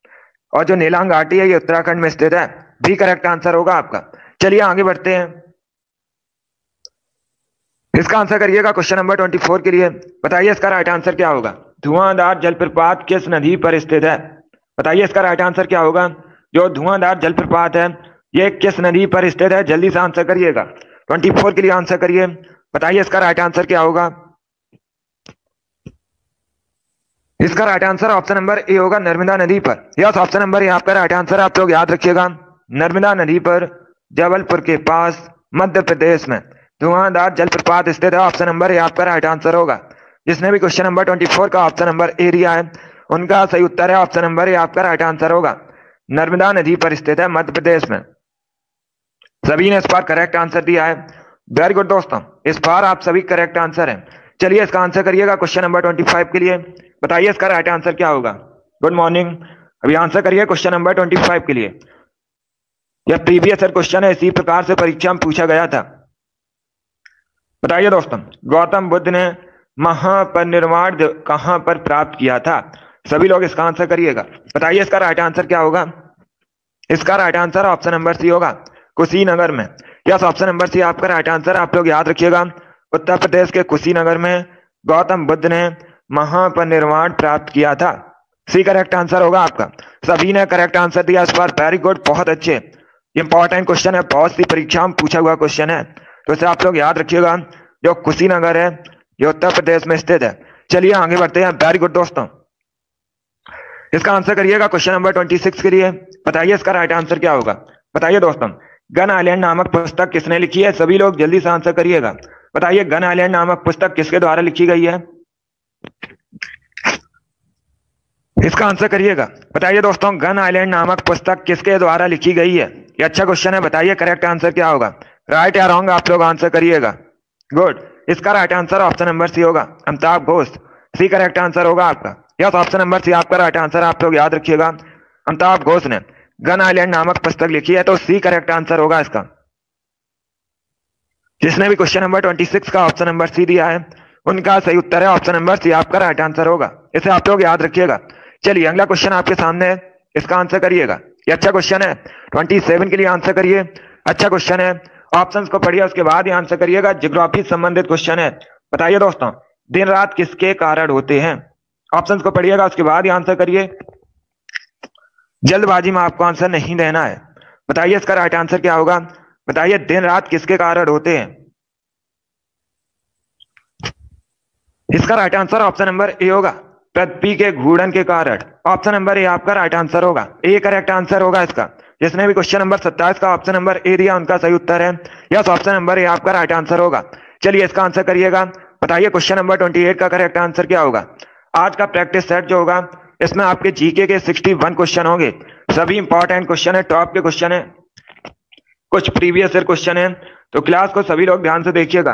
और जो नीलांग घाटी है, ये उत्तराखंड में स्थित है। भी करेक्ट आंसर होगा आपका। चलिए आगे बढ़ते हैं। इसका आंसर करिएगा क्वेश्चन नंबर ट्वेंटी फोर के लिए। बताइए इसका राइट आंसर क्या होगा? धुआंधार जलप्रपात किस नदी पर स्थित है? बताइए इसका राइट आंसर क्या होगा? जो धुआंधार जलप्रपात है, ये किस नदी पर स्थित है? जल्दी से आंसर करिएगा। ट्वेंटी फोर के लिए आंसर करिए। बताइए इसका राइट आंसर क्या होगा? इसका right answer option number A होगा नर्मदा नदी पर। यस ऑप्शन नंबर ए आपका राइट आंसर आप लोग याद रखिएगा। नर्मदा नदी पर जबलपुर के पास मध्य प्रदेश में धुआंधार जलप्रपात स्थित है। ऑप्शन नंबर ए आपका राइट आंसर होगा। जिसने भी क्वेश्चन नंबर ट्वेंटी फोर का ऑप्शन नंबर ए दिया है, उनका सही उत्तर है। ऑप्शन नंबर ए आपका राइट आंसर होगा। नर्मदा नदी पर स्थित है मध्य प्रदेश में। सभी ने इस बार करेक्ट आंसर दिया है। वेरी गुड दोस्तों, इस बार आप सभी करेक्ट आंसर है। चलिए इसका आंसर करिएगा क्वेश्चन नंबर ट्वेंटी फाइव के लिए। बताइए इसका राइट आंसर क्या होगा। गुड मॉर्निंग अभी आंसर करिए क्वेश्चन नंबर ट्वेंटी फाइव के लिए। यह प्रीवियस क्वेश्चन है, इसी प्रकार से परीक्षा में पूछा गया था। बताइए दोस्तों, गौतम बुद्ध ने महापरिनिर्वाण कहाँ पर प्राप्त किया था? सभी लोग इसका आंसर करिएगा। बताइए इसका राइट आंसर क्या होगा? इसका right answer option number C होगा, कुशीनगर में। यस ऑप्शन नंबर सी आपका राइट आंसर आप लोग याद रखिएगा। उत्तर प्रदेश के कुशीनगर में गौतम बुद्ध ने महापरिनिर्वाण प्राप्त किया था। सी करेक्ट आंसर होगा आपका। सभी ने करेक्ट आंसर दिया इस बार। वेरी गुड बहुत अच्छे। इंपॉर्टेंट क्वेश्चन है, बहुत सी परीक्षा में पूछा हुआ क्वेश्चन है। तो इसे आप लोग याद रखिएगा, जो कुशीनगर है, ये उत्तर प्रदेश में स्थित है। चलिए आगे बढ़ते हैं वेरी गुड दोस्तों। इसका आंसर करिएगा क्वेश्चन नंबर ट्वेंटी सिक्स के लिए। बताइए इसका राइट आंसर क्या होगा। बताइए दोस्तों, गन आइलैंड नामक पुस्तक किसने लिखी है? सभी लोग जल्दी से आंसर करिएगा। बताइए, गन आइलैंड नामक पुस्तक किसके द्वारा लिखी गई है? इसका आंसर करिएगा। बताइए दोस्तों, गन आइलैंड नामक पुस्तक किसके द्वारा लिखी गई है? ये अच्छा क्वेश्चन है, बताइए करेक्ट आंसर क्या होगा? राइट या रॉन्ग आप लोग आंसर करिएगा। गुड इसका right answer option number C होगा। Amitav Ghosh. C correct answer होगा आपका। यस ऑप्शन नंबर सी आपका राइट आंसर आप लोग याद रखिएगा। अमिताभ घोष ने गन आइलैंड नामक पुस्तक लिखी है तो सी करेक्ट आंसर होगा इसका। जिसने भी क्वेश्चन नंबर ट्वेंटी सिक्स का ऑप्शन नंबर सी दिया है, उनका सही उत्तर है ऑप्शन नंबर सी आपका राइट आंसर होगा। इसे आप लोग याद रखिएगा। चलिए, अगला क्वेश्चन आपके सामने है, इसका आंसर करिएगा। ये अच्छा क्वेश्चन है। ट्वेंटी सेवन के लिए आंसर करिए। अच्छा क्वेश्चन है। ऑप्शंस को पढ़िए, उसके बाद ही आंसर करिएगा। जियोग्राफी संबंधित क्वेश्चन है। बताइए दोस्तों, दिन रात किसके कारण होते हैं? ऑप्शंस को पढ़िएगा, उसके बाद ही आंसर करिए। जल्दबाजी में आपको आंसर नहीं देना है। बताइए इसका राइट आंसर क्या होगा? बताइए दिन रात किसके कारण होते हैं? इसका right answer option number A होगा। पृथ्वी के घूर्णन के कारण। ऑप्शन नंबर ए आपका राइट आंसर होगा। ए करेक्ट आंसर होगा इसका। जिसने भी क्वेश्चन नंबर सत्ताईस का ऑप्शन नंबर ए दिया, उनका सही उत्तर है। यस ऑप्शन नंबर ए आपका राइट आंसर होगा। चलिए इसका आंसर करिएगा। बताइए क्वेश्चन नंबर ट्वेंटी एट का करेक्ट आंसर क्या होगा? आज का प्रैक्टिस सेट जो होगा, इसमें आपके जीके के सिक्सटी वन क्वेश्चन होंगे। सभी इंपॉर्टेंट क्वेश्चन है टॉप के क्वेश्चन है। कुछ प्रीवियस ईयर क्वेश्चन है। तो क्लास को सभी लोग ध्यान से देखिएगा।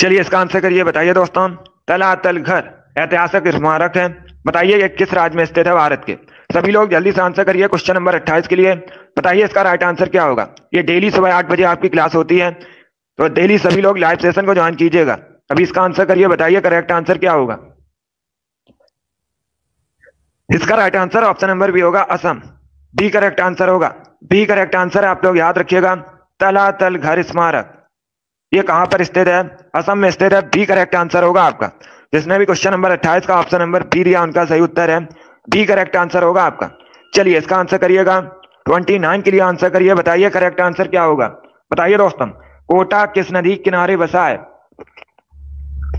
चलिए इसका आंसर करिए, बताइए दोस्तों। तलातल घर, ऐतिहासिक स्मारक है। बताइए ये किस राज्य में स्थित है भारत के। सभी लोग जल्दी से आंसर करिए क्वेश्चन नंबर अट्ठाईस के लिए। बताइए इसका राइट आंसर क्या होगा। ये डेली सुबह आठ बजे आपकी क्लास होती है। तो डेली सभी लोग लाइव सेशन को ज्वाइन कीजिएगा। अभी इसका आंसर करिए, बताइए करेक्ट आंसर क्या होगा। इसका right answer option number B होगा असम। बी करेक्ट आंसर होगा। बी करेक्ट आंसर आप लोग याद रखिएगा। तलातल घर स्मारक। ये कहाँ पर स्थित है? असम में स्थित है। बी करेक्ट आंसर होगा आपका। जिसने भी क्वेश्चन नंबर अट्ठाईस का ऑप्शन नंबर बी दिया, उनका सही उत्तर है। बी करेक्ट आंसर होगा आपका। चलिए इसका आंसर करिएगा। ट्वेंटी नाइन के लिए आंसर करिए। बताइए करेक्ट आंसर क्या होगा? बताइए दोस्तों, कोटा किस नदी किनारे बसा है?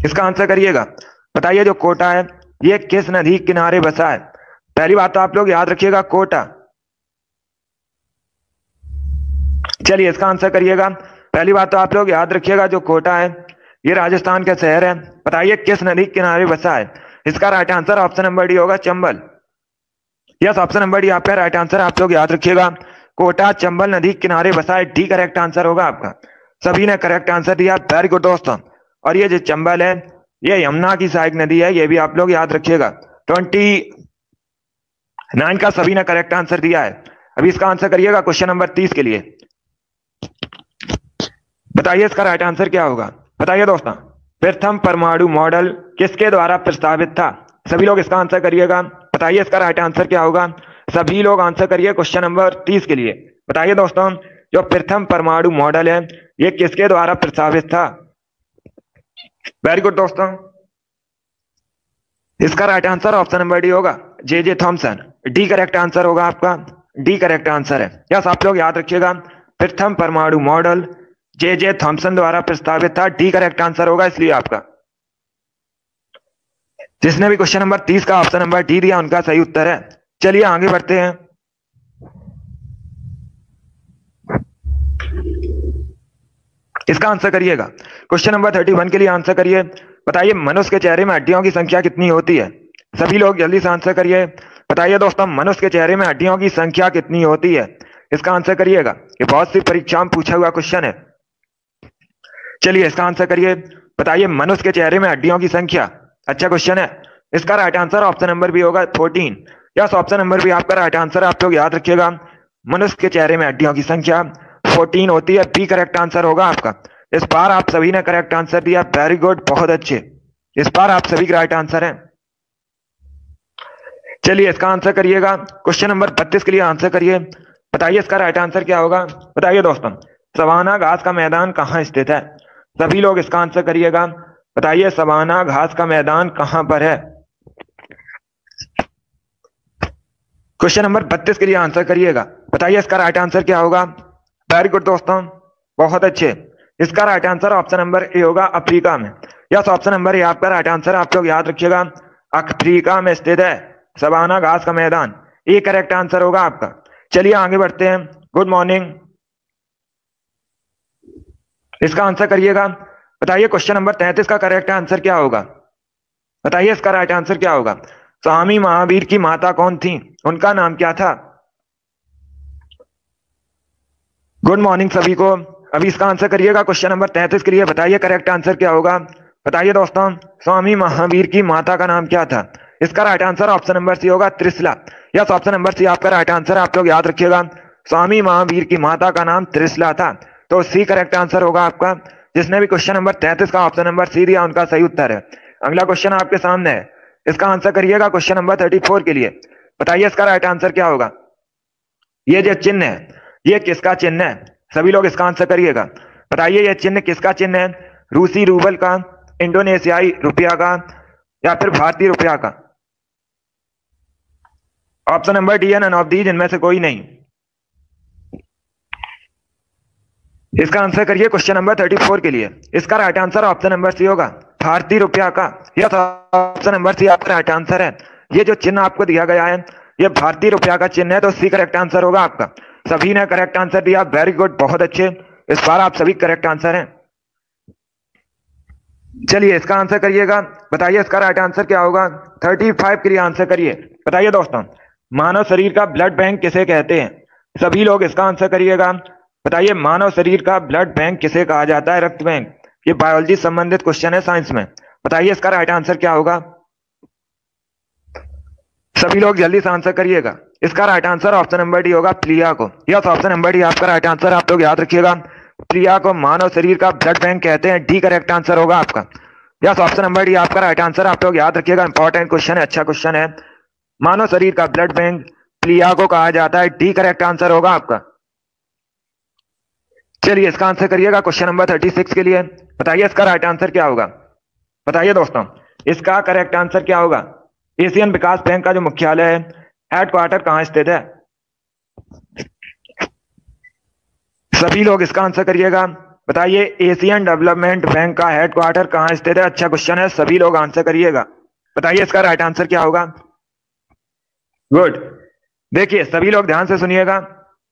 इसका आंसर करिएगा। बताइए जो कोटा है, ये किस नदी किनारे बसा है? पहली बात तो आप लोग याद रखिएगा, कोटा। चलिए इसका आंसर करिएगा। पहली बात तो आप लोग याद रखिएगा जो कोटा है, ये राजस्थान का शहर है। बताइए किस नदी किनारे बसा है? इसका right answer option number D होगा, Chambal. Yes option number D आपका राइट आंसर आप लोग याद रखिएगा। कोटा, चंबल नदी किनारे बसा है डी करेक्ट आंसर होगा आपका। सभी ने करेक्ट आंसर दिया वेरी गुड दोस्तों। और ये जो चंबल है, ये यमुना की सहायक नदी है, ये भी आप लोग याद रखिएगा। ट्वेंटी नाइन का सभी ने करेक्ट आंसर दिया है। अभी इसका आंसर करिएगा क्वेश्चन नंबर तीस के लिए। बताइए इसका राइट आंसर क्या होगा? बताइए दोस्तों, प्रथम परमाणु मॉडल किसके द्वारा प्रस्तावित था? सभी लोग इसका आंसर करिएगा। बताइए इसका राइट आंसर क्या होगा? सभी लोग आंसर करिए क्वेश्चन नंबर तीस के लिए। बताइए दोस्तों, जो प्रथम परमाणु मॉडल है, ये किसके द्वारा प्रस्तावित था? वेरी गुड दोस्तों। इसका right answer option number D होगा। J J Thomson D correct answer होगा आपका। डी करेक्ट आंसर है। यस आप लोग याद रखिएगा। प्रथम परमाणु मॉडल जे जे थॉमसन द्वारा प्रस्तावित था। डी करेक्ट आंसर होगा इसलिए आपका। जिसने भी क्वेश्चन नंबर तीस का ऑप्शन नंबर डी दिया, उनका सही उत्तर है। चलिए आगे बढ़ते हैं। इसका आंसर करिएगा। क्वेश्चन नंबर थर्टी वन के लिए आंसर करिए। बताइए, मनुष्य के चेहरे में हड्डियों की संख्या कितनी होती है? सभी लोग जल्दी से आंसर करिए। बताइए दोस्तों, मनुष्य के चेहरे में हड्डियों की संख्या कितनी होती है? इसका आंसर करिएगा। ये बहुत सी परीक्षा में पूछा हुआ क्वेश्चन है। चलिए इसका आंसर करिए। बताइए, मनुष्य के चेहरे में हड्डियों की संख्या? अच्छा क्वेश्चन है। इसका right answer option number B होगा fourteen yes option number B आपका राइट आंसर आप लोग याद रखिएगा। मनुष्य के चेहरे में हड्डियों की संख्या फोर्टीन होती है। बी करेक्ट आंसर होगा आपका। इस बार आप सभी ने करेक्ट आंसर दिया। वेरी गुड बहुत अच्छे। इस बार आप सभी का राइट आंसर है। चलिए इसका आंसर करिएगा। क्वेश्चन नंबर बत्तीस के लिए आंसर करिए। बताइए इसका राइट आंसर क्या होगा? बताइए दोस्तों सवाना घास का मैदान कहाँ स्थित है? सभी लोग इसका आंसर करिएगा। बताइए, सवाना घास का मैदान कहाँ पर है? क्वेश्चन नंबर बत्तीस के लिए आंसर करिएगा। बताइए, इसका राइट आंसर क्या होगा? वेरी गुड दोस्तों, बहुत अच्छे। इसका right answer option number A होगा, अफ्रीका में। यस ऑप्शन नंबर ए आपका राइट आंसर आप लोग याद रखिएगा। अफ्रीका में स्थित है, सवाना घास का मैदान। ए करेक्ट आंसर होगा आपका। चलिए आगे बढ़ते हैं। गुड मॉर्निंग इसका आंसर करिएगा। बताइए क्वेश्चन नंबर तैतीस का करेक्ट आंसर क्या होगा? बताइए इसका राइट आंसर क्या होगा? स्वामी महावीर की माता कौन थी? उनका नाम क्या था? गुड मॉर्निंग सभी को। अभी इसका आंसर करिएगा क्वेश्चन नंबर तैतीस के लिए। बताइए करेक्ट आंसर क्या होगा? बताइए दोस्तों, स्वामी महावीर की माता का नाम क्या था? इसका right answer option number C होगा, Trishala. Yes option number C आपका राइट आंसर आप लोग याद रखिएगा। स्वामी महावीर की माता का नाम त्रिशला था। तो सी करेक्ट आंसर होगा आपका। जिसने भी क्वेश्चन नंबर तैतीस का ऑप्शन नंबर सी दिया, उनका सही उत्तर है। अगला क्वेश्चन आपके सामने है। इसका आंसर करिएगा क्वेश्चन नंबर थर्टी फोर के लिए। बताइए इसका राइट आंसर क्या होगा? ये जो चिन्ह है, ये किसका चिन्ह है? सभी लोग इसका आंसर करिएगा। बताइए ये चिन्ह किसका चिन्ह है? रूसी रूबल का, इंडोनेशियाई रुपया का, या फिर भारतीय रुपया का? Option number D none of these इनमें से कोई नहीं। इसका आंसर करिए क्वेश्चन नंबर थर्टी फोर के लिए। इसका right answer option number C होगा। भारतीय रुपया का यह ऑप्शन नंबर सी आपका राइट आंसर है। ये जो चिन्ह आपको दिया गया है, ये भारतीय रुपया का चिन्ह है तो सी करेक्ट आंसर होगा आपका। सभी ने करेक्ट आंसर दिया वेरी गुड बहुत अच्छे। इस बार आप सभी करेक्ट आंसर हैं। चलिए, इसका आंसर करिएगा। बताइए, इसका राइट आंसर क्या होगा? थर्टी फाइव के लिए आंसर करिए। बताइए दोस्तों, मानव शरीर का ब्लड बैंक किसे कहते हैं? सभी लोग इसका आंसर करिएगा। बताइए, मानव शरीर का ब्लड बैंक किसे कहा जाता है? रक्त बैंक ये बायोलॉजी संबंधित क्वेश्चन है साइंस में। बताइए, इसका राइट आंसर क्या होगा? सभी लोग जल्दी से आंसर करिएगा। इसका right answer option number D होगा प्लिया को। यस ऑप्शन नंबर डी आपका राइट आंसर आप लोग याद रखिएगा। प्लिया को मानव शरीर का ब्लड बैंक कहते हैं। डी करेक्ट आंसर होगा आपका। यस ऑप्शन नंबर डी आपका राइट आंसर आप लोग याद रखिएगा। इंपॉर्टेंट क्वेश्चन है अच्छा क्वेश्चन है। मानव शरीर का ब्लड बैंक प्लिया को कहा जाता है। डी करेक्ट आंसर होगा आपका। चलिए इसका आंसर करिएगा क्वेश्चन नंबर थर्टी सिक्स के लिए। बताइए इसका राइट आंसर क्या होगा? बताइए दोस्तों, इसका करेक्ट आंसर क्या होगा? एशियन विकास बैंक का जो मुख्यालय है हेडक्वार्टर कहाँ स्थित है? सभी लोग इसका आंसर करिएगा। बताइए एशियन डेवलपमेंट बैंक का हेडक्वार्टर कहाँ स्थित है? अच्छा क्वेश्चन है, सभी लोग आंसर करिएगा। बताइए इसका राइट आंसर क्या होगा? गुड देखिए, सभी लोग ध्यान से सुनिएगा।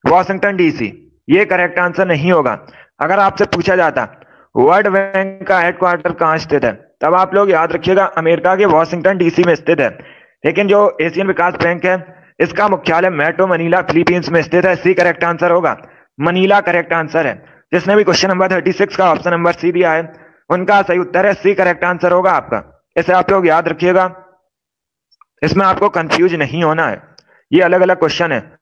वॉशिंगटन डीसी ये करेक्ट आंसर नहीं होगा। अगर आपसे पूछा जाता वर्ल्ड बैंक का हेडक्वार्टर कहाँ स्थित है? तब आप लोग याद रखिएगा, अमेरिका के वॉशिंगटन डीसी में स्थित है। लेकिन जो एशियन विकास बैंक है, इसका मुख्यालय मेट्रो मनीला फिलीपींस में स्थित है। सी करेक्ट आंसर होगा। मनीला करेक्ट आंसर है। जिसने भी क्वेश्चन नंबर थर्टी सिक्स का ऑप्शन नंबर सी दिया है। उनका सही उत्तर है सी करेक्ट आंसर होगा आपका। इसे आप लोग याद रखिएगा। इसमें आपको कंफ्यूज नहीं होना है। ये अलग अलग क्वेश्चन है।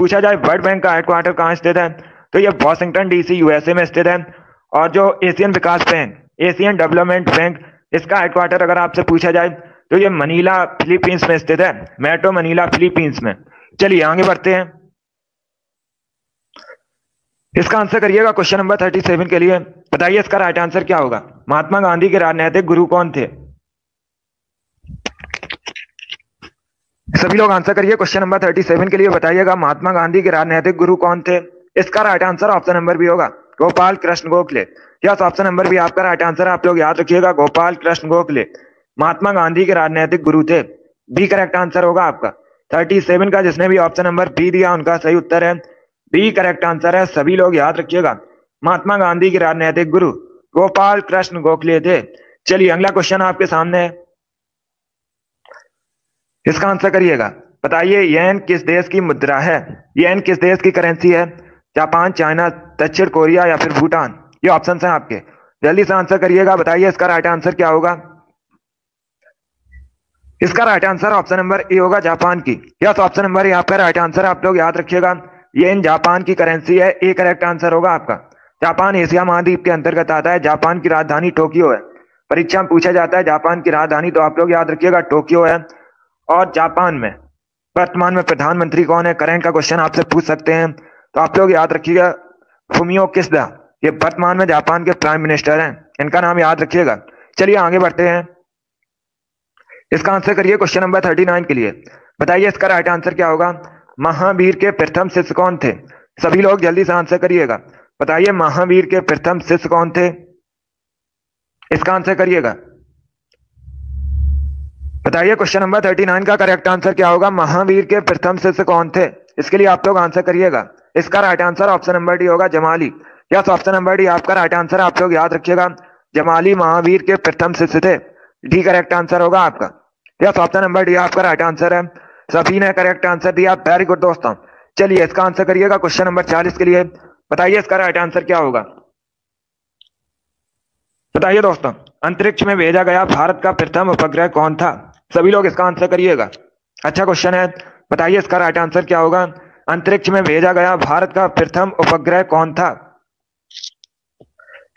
पूछा जाए वर्ल्ड बैंक का हेडक्वार्टर कहाँ स्थित है? तो ये वॉशिंगटन डीसी यूएसए में स्थित है। और जो एशियन विकास बैंक एशियन डेवलपमेंट बैंक इसका हेडक्वार्टर अगर आपसे पूछा जाए तो ये मनीला फिलीपींस में स्थित है। मेट्रो मनीला फिलीपींस में। चलिए आगे बढ़ते हैं। इसका आंसर करिएगा क्वेश्चन नंबर थर्टी सेवन के लिए। बताइए इसका राइट आंसर क्या होगा? महात्मा गांधी के राजनैतिक गुरु कौन थे? सभी लोग आंसर करिए। क्वेश्चन नंबर थर्टी सेवन के लिए बताइएगा। महात्मा गांधी के राजनीतिक गुरु कौन थे? इसका right answer option number B होगा। Gopal Krishna Gokhale. Yes option number B आपका राइट आंसर आप लोग याद रखिएगा। गोपाल कृष्ण गोखले। महात्मा गांधी के राजनैतिक गुरु थे। बी करेक्ट आंसर होगा आपका। थर्टी सेवन का जिसने भी ऑप्शन नंबर बी दिया, उनका सही उत्तर है। बी करेक्ट आंसर है। सभी लोग याद रखिएगा। महात्मा गांधी के राजनीतिक गुरु। गोपाल कृष्ण गोखले थे। चलिए, अगला क्वेश्चन आपके सामने है। इसका आंसर करिएगा। बताइए, येन किस देश की मुद्रा है? येन किस देश की करेंसी है? जापान, चाइना, दक्षिण कोरिया या फिर भूटान? ये ऑप्शन है आपके। जल्दी से आंसर करिएगा, बताइए इसका राइट आंसर क्या होगा। इसका right answer option number A होगा जापान की। यस ऑप्शन नंबर यहाँ आपका राइट आंसर आप लोग याद रखिएगा। ये इन जापान की करेंसी है ए करेक्ट आंसर होगा आपका। जापान एशिया महाद्वीप के अंतर्गत आता है, जापान की राजधानी टोक्यो है। परीक्षा में पूछा जाता है, जापान की राजधानी तो आप लोग याद रखिएगा, टोक्यो है। और जापान में। वर्तमान में प्रधानमंत्री कौन है? करेंट का क्वेश्चन आपसे पूछ सकते हैं। तो आप लोग याद रखिएगा, फुमियो किसदा? ये वर्तमान में जापान के प्राइम मिनिस्टर हैं। इनका नाम याद रखिएगा। चलिए आगे बढ़ते हैं। इसका आंसर करिए क्वेश्चन नंबर थर्टी नाइन के लिए। बताइए इसका राइट आंसर क्या होगा? महावीर के प्रथम शिष्य कौन थे? सभी लोग जल्दी से आंसर करिएगा। बताइए महावीर के प्रथम शिष्य कौन थे? इसका आंसर करिएगा। बताइए क्वेश्चन नंबर थर्टी नाइन का करेक्ट आंसर क्या होगा? महावीर के प्रथम शिष्य कौन थे? इसके लिए आप लोग आंसर करिएगा। इसका right answer option number D होगा, Jamali. Yes option number D आपका राइट आंसर आप लोग याद रखिएगा। जमाली महावीर के प्रथम शिष्य थे। डी करेक्ट आंसर होगा आपका। यस ऑप्शन नंबर डी आपका राइट आंसर है। सभी ने करेक्ट आंसर दिया। वेरी गुड दोस्तों। चलिए, इसका आंसर करिएगा क्वेश्चन नंबर चालीस के लिए। बताइए, इसका राइट आंसर क्या होगा? बताइए दोस्तों, अंतरिक्ष में भेजा गया भारत का प्रथम उपग्रह कौन था? सभी लोग इसका आंसर करिएगा। अच्छा क्वेश्चन है। बताइए इसका राइट आंसर क्या होगा? अंतरिक्ष में भेजा गया भारत का प्रथम उपग्रह कौन था?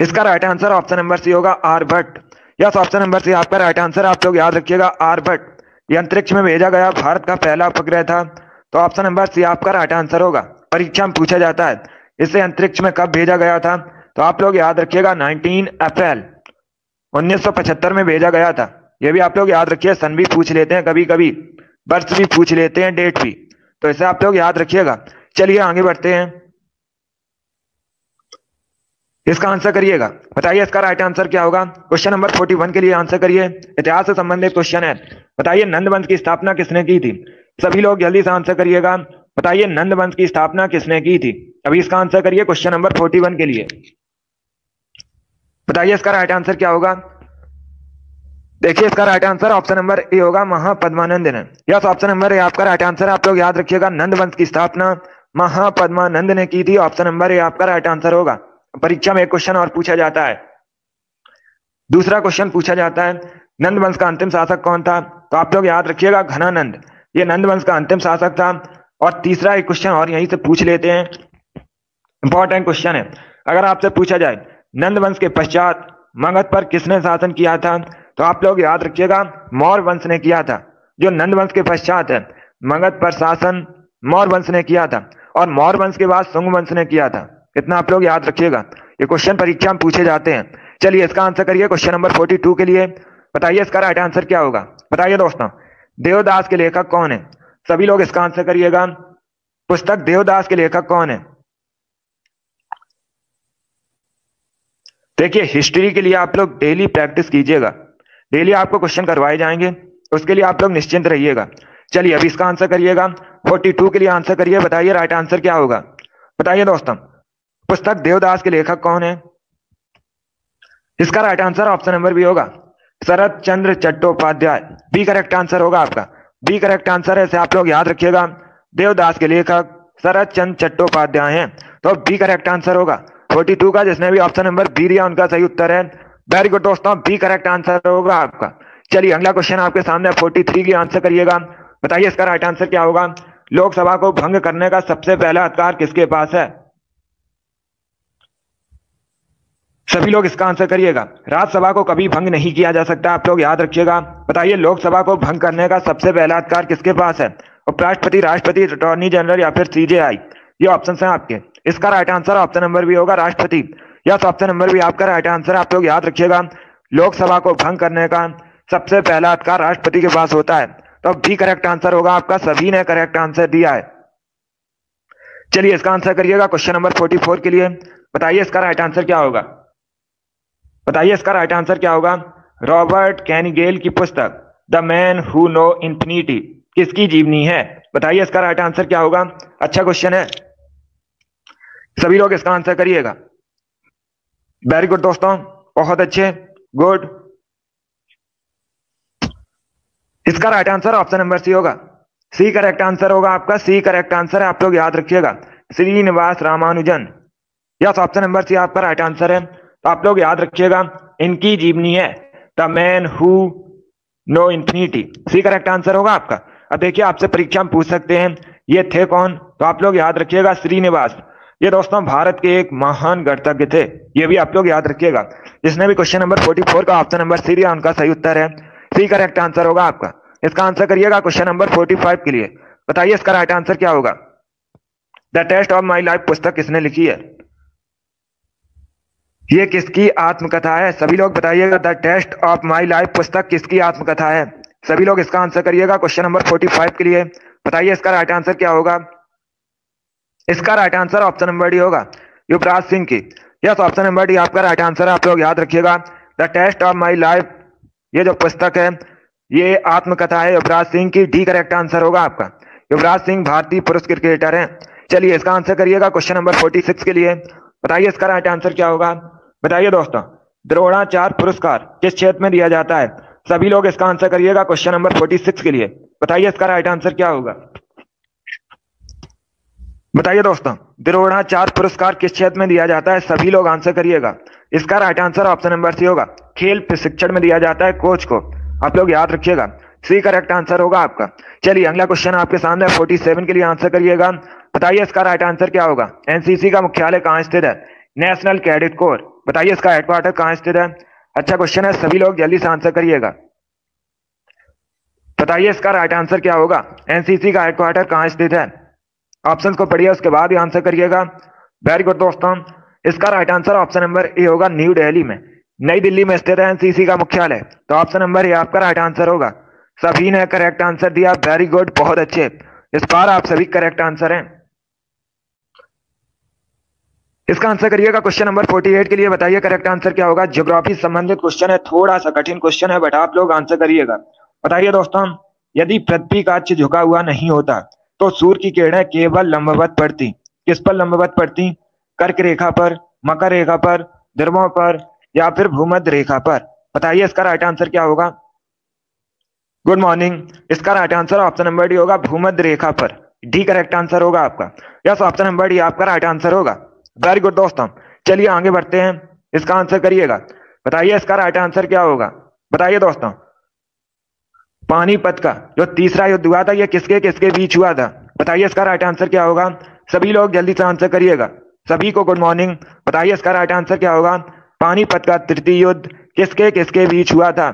इसका right answer option number C होगा Aryabhata yes option number C आपका राइट आंसर आप लोग याद रखिएगा आरभट ये अंतरिक्ष में भेजा गया भारत का पहला उपग्रह था। तो ऑप्शन नंबर सी आपका राइट आंसर होगा। परीक्षा में पूछा जाता है, इसे अंतरिक्ष में कब भेजा गया था? तो आप लोग याद रखिएगा 19 अप्रैल 1975 में भेजा गया था। ये भी आप लोग याद रखिए, सन भी पूछ लेते हैं कभी कभी बर्थ भी पूछ लेते हैं डेट भी। तो इसे आप लोग याद रखिएगा। चलिए आगे बढ़ते हैं। इसका आंसर करिएगा। बताइए इसका राइट आंसर क्या होगा? क्वेश्चन नंबर फोर्टी वन के लिए आंसर करिए। इतिहास से संबंधित क्वेश्चन है। बताइए नंद वंश की स्थापना किसने की थी? सभी लोग जल्दी से आंसर करिएगा। बताइए नंद वंश की स्थापना किसने की थी? अभी इसका आंसर करिए क्वेश्चन नंबर फोर्टी वन के लिए। बताइए इसका राइट आंसर क्या होगा? देखिए, इसका right answer option number A होगा महापद्मानंद ने यस ऑप्शन नंबर ए आपका राइट आंसर आप लोग याद रखिएगा नंद वंश की स्थापना महापद्मानंद ने की थी। ऑप्शन नंबर ए आपका राइट आंसर होगा। परीक्षा में एक क्वेश्चन और पूछा जाता है। दूसरा क्वेश्चन पूछा जाता है नंद वंश का अंतिम शासक कौन था? तो आप लोग याद रखिएगा, घनानंद। ये नंद वंश का अंतिम शासक था। और तीसरा एक क्वेश्चन और यहीं से पूछ लेते हैं। इंपॉर्टेंट क्वेश्चन है। अगर आपसे पूछा जाए नंद वंश के पश्चात मगध पर किसने शासन किया था? तो आप लोग याद रखिएगा, मौर्य वंश ने किया था, जो नंद वंश के पश्चात है मगध पर शासन मौर्य वंश ने किया था, और मौर्य वंश के बाद सुंग वंश ने किया था। कितना आप लोग याद रखिएगा, ये क्वेश्चन परीक्षा में पूछे जाते हैं। चलिए इसका आंसर करिए क्वेश्चन नंबर फोर्टी टू के लिए। बताइए इसका राइट आंसर क्या होगा? बताइए दोस्तों, देवदास के लेखक कौन है? सभी लोग इसका आंसर करिएगा। पुस्तक देवदास के लेखक कौन है? देखिए हिस्ट्री के लिए आप लोग डेली प्रैक्टिस कीजिएगा। डेली आपको क्वेश्चन करवाए जाएँगे, उसके लिए आप लोग निश्चिंत रहिएगा। चलिए, अभी इसका आंसर करिएगा। 42 के लिए आंसर करिए, बताइए राइट आंसर क्या होगा। बताइए दोस्तों, पुस्तक देवदास के लेखक कौन है? इसका right answer option number B होगा। Sharat Chandra Chattopadhyay. B correct answer होगा आपका। बी करेक्ट आंसर है आप लोग याद रखिएगा। देवदास के लेखक शरद चंद्र चट्टोपाध्याय हैं तो बी करेक्ट आंसर होगा। 42 का जिसने भी ऑप्शन नंबर बी दिया, उनका सही उत्तर है। वेरी गुड दोस्तों बी करेक्ट आंसर होगा आपका। चलिए, अगला क्वेश्चन आपके सामने 43 की आंसर करिएगा। बताइए, इसका राइट आंसर क्या होगा? लोकसभा को भंग करने का सबसे पहला अधिकार किसके पास है? सभी लोग इसका आंसर करिएगा। राज्यसभा को कभी भंग नहीं किया जा सकता, आप लोग याद रखिएगा। बताइए, लोकसभा को भंग करने का सबसे पहला अधिकार किसके पास है? उपराष्ट्रपति, राष्ट्रपति अटॉर्नी जनरल या फिर सीजेआई ये ऑप्शन है आपके। इसका right answer option number B होगा, राष्ट्रपति। यस ऑप्शन नंबर भी आपका राइट आंसर आप लोग याद रखिएगा। लोकसभा को भंग करने का सबसे पहला अधिकार राष्ट्रपति के पास होता है। तो अब भी करेक्ट आंसर होगा आपका, सभी ने करेक्ट आंसर दिया है। चलिए इसका आंसर करिएगा क्वेश्चन नंबर फोर्टी फोर के लिए। बताइए इसका राइट आंसर क्या होगा? बताइए इसका राइट आंसर क्या होगा? रॉबर्ट कैनिगेल की पुस्तक, the man who know infinity किसकी जीवनी है? बताइए इसका राइट आंसर क्या होगा? अच्छा क्वेश्चन है। सभी लोग इसका आंसर करिएगा। वेरी गुड दोस्तों। बहुत अच्छे। गुड इसका right answer option number C होगा। सी करेक्ट आंसर होगा आपका। सी करेक्ट आंसर है। आप लोग याद रखिएगा। Srinivasa Ramanujan. Yes option number C आपका राइट आंसर है। तो आप लोग याद रखिएगा, इनकी जीवनी है। The man who know infinity C correct answer होगा आपका। अब देखिए, आपसे परीक्षा में पूछ सकते हैं। ये थे कौन? तो आप लोग याद रखिएगा, श्रीनिवास। ये दोस्तों भारत के एक महान गणतज्ञ थे, ये भी आप लोग याद रखिएगा। जिसने भी क्वेश्चन नंबर 44 का ऑप्शन नंबर सी दिया, उनका सही उत्तर है। सी करेक्ट आंसर होगा आपका। इसका आंसर करिएगा क्वेश्चन नंबर 45 के लिए। बताइए इसका राइट आंसर क्या होगा? The test of my life पुस्तक किसने लिखी है? ये किसकी आत्मकथा है? सभी लोग बताइएगा the test of my life पुस्तक किसकी आत्मकथा है? सभी लोग इसका आंसर करिएगा क्वेश्चन नंबर 45 के लिए। बताइए इसका राइट आंसर क्या होगा? इसका right answer option number D होगा, युवराज सिंह की। यस ऑप्शन नंबर डी आपका राइट आंसर है, आप लोग याद रखिएगा। The test of my life ये जो पुस्तक है, ये आत्मकथा है, युवराज सिंह की। डी करेक्ट आंसर होगा आपका। युवराज सिंह भारतीय पुरुष क्रिकेटर है। चलिए इसका आंसर करिएगा क्वेश्चन नंबर फोर्टी सिक्स के लिए। बताइए इसका राइट आंसर क्या होगा। बताइए दोस्तों द्रोणाचार पुरस्कार किस क्षेत्र में दिया जाता है? सभी लोग इसका आंसर करिएगा क्वेश्चन नंबर फोर्टी सिक्स के लिए। बताइए इसका राइट आंसर क्या होगा। बताइए दोस्तों द्रोणाचार पुरस्कार किस क्षेत्र में दिया जाता है? सभी लोग आंसर करिएगा। इसका right answer option number C होगा। खेल प्रशिक्षण में दिया जाता है कोच को। आप लोग याद रखिएगा। सी करेक्ट आंसर होगा आपका। चलिए, अगला क्वेश्चन आपके सामने फोर्टी सेवन के लिए आंसर करिएगा। बताइए इसका राइट आंसर क्या होगा? एनसीसी का मुख्यालय कहाँ स्थित है? नेशनल कैडेट कोर बताइए इसका हेडक्वार्टर कहाँ स्थित है? अच्छा क्वेश्चन है, सभी लोग जल्दी से आंसर करिएगा। बताइए इसका राइट आंसर क्या होगा? एनसीसी का हेडक्वार्टर कहाँ स्थित है? ऑप्शन को पढ़िए, उसके बाद ही आंसर करिएगा। वेरी गुड दोस्तों, इसका right answer option number A होगा न्यू दिल्ली में। नई दिल्ली में स्थित एनसीसी का मुख्यालय तो ऑप्शन नंबर ए आपका राइट आंसर होगा। सभी ने करेक्ट आंसर दिया वेरी गुड बहुत अच्छे। इस बार आप सभी करेक्ट आंसर हैं। इसका आंसर करिएगा क्वेश्चन नंबर 48 के लिए, बताइए करेक्ट आंसर क्या होगा। ज्योग्राफी संबंधित क्वेश्चन है, थोड़ा सा कठिन क्वेश्चन है बट आप लोग आंसर करिएगा। बताइए दोस्तों, यदि पृथ्वी का अक्ष झुका हुआ नहीं होता तो सूर्य की किरणें केवल लंबवत पड़ती। किस पर लंबवत पड़ती? कर्क रेखा पर, मकर रेखा पर ध्रुवों पर, या फिर भूमध्य रेखा पर? बताइए इसका राइट आंसर क्या होगा? गुड मॉर्निंग इसका right answer option number D होगा, भूमध्य रेखा पर। डी करेक्ट आंसर होगा आपका। यस ऑप्शन नंबर डी आपका राइट आंसर होगा। वेरी गुड दोस्तों। चलिए आगे बढ़ते हैं। इसका आंसर करिएगा। बताइए इसका राइट आंसर क्या होगा? बताइए दोस्तों। पानीपत का, जो तीसरा युद्ध हुआ था, ये किसके किसके बीच हुआ था? बताइए इसका राइट आंसर क्या होगा? सभी लोग जल्दी से आंसर करिएगा। सभी को गुड मॉर्निंग बताइए इसका राइट आंसर क्या होगा? पानीपत का तृतीय युद्ध किसके किसके बीच हुआ था?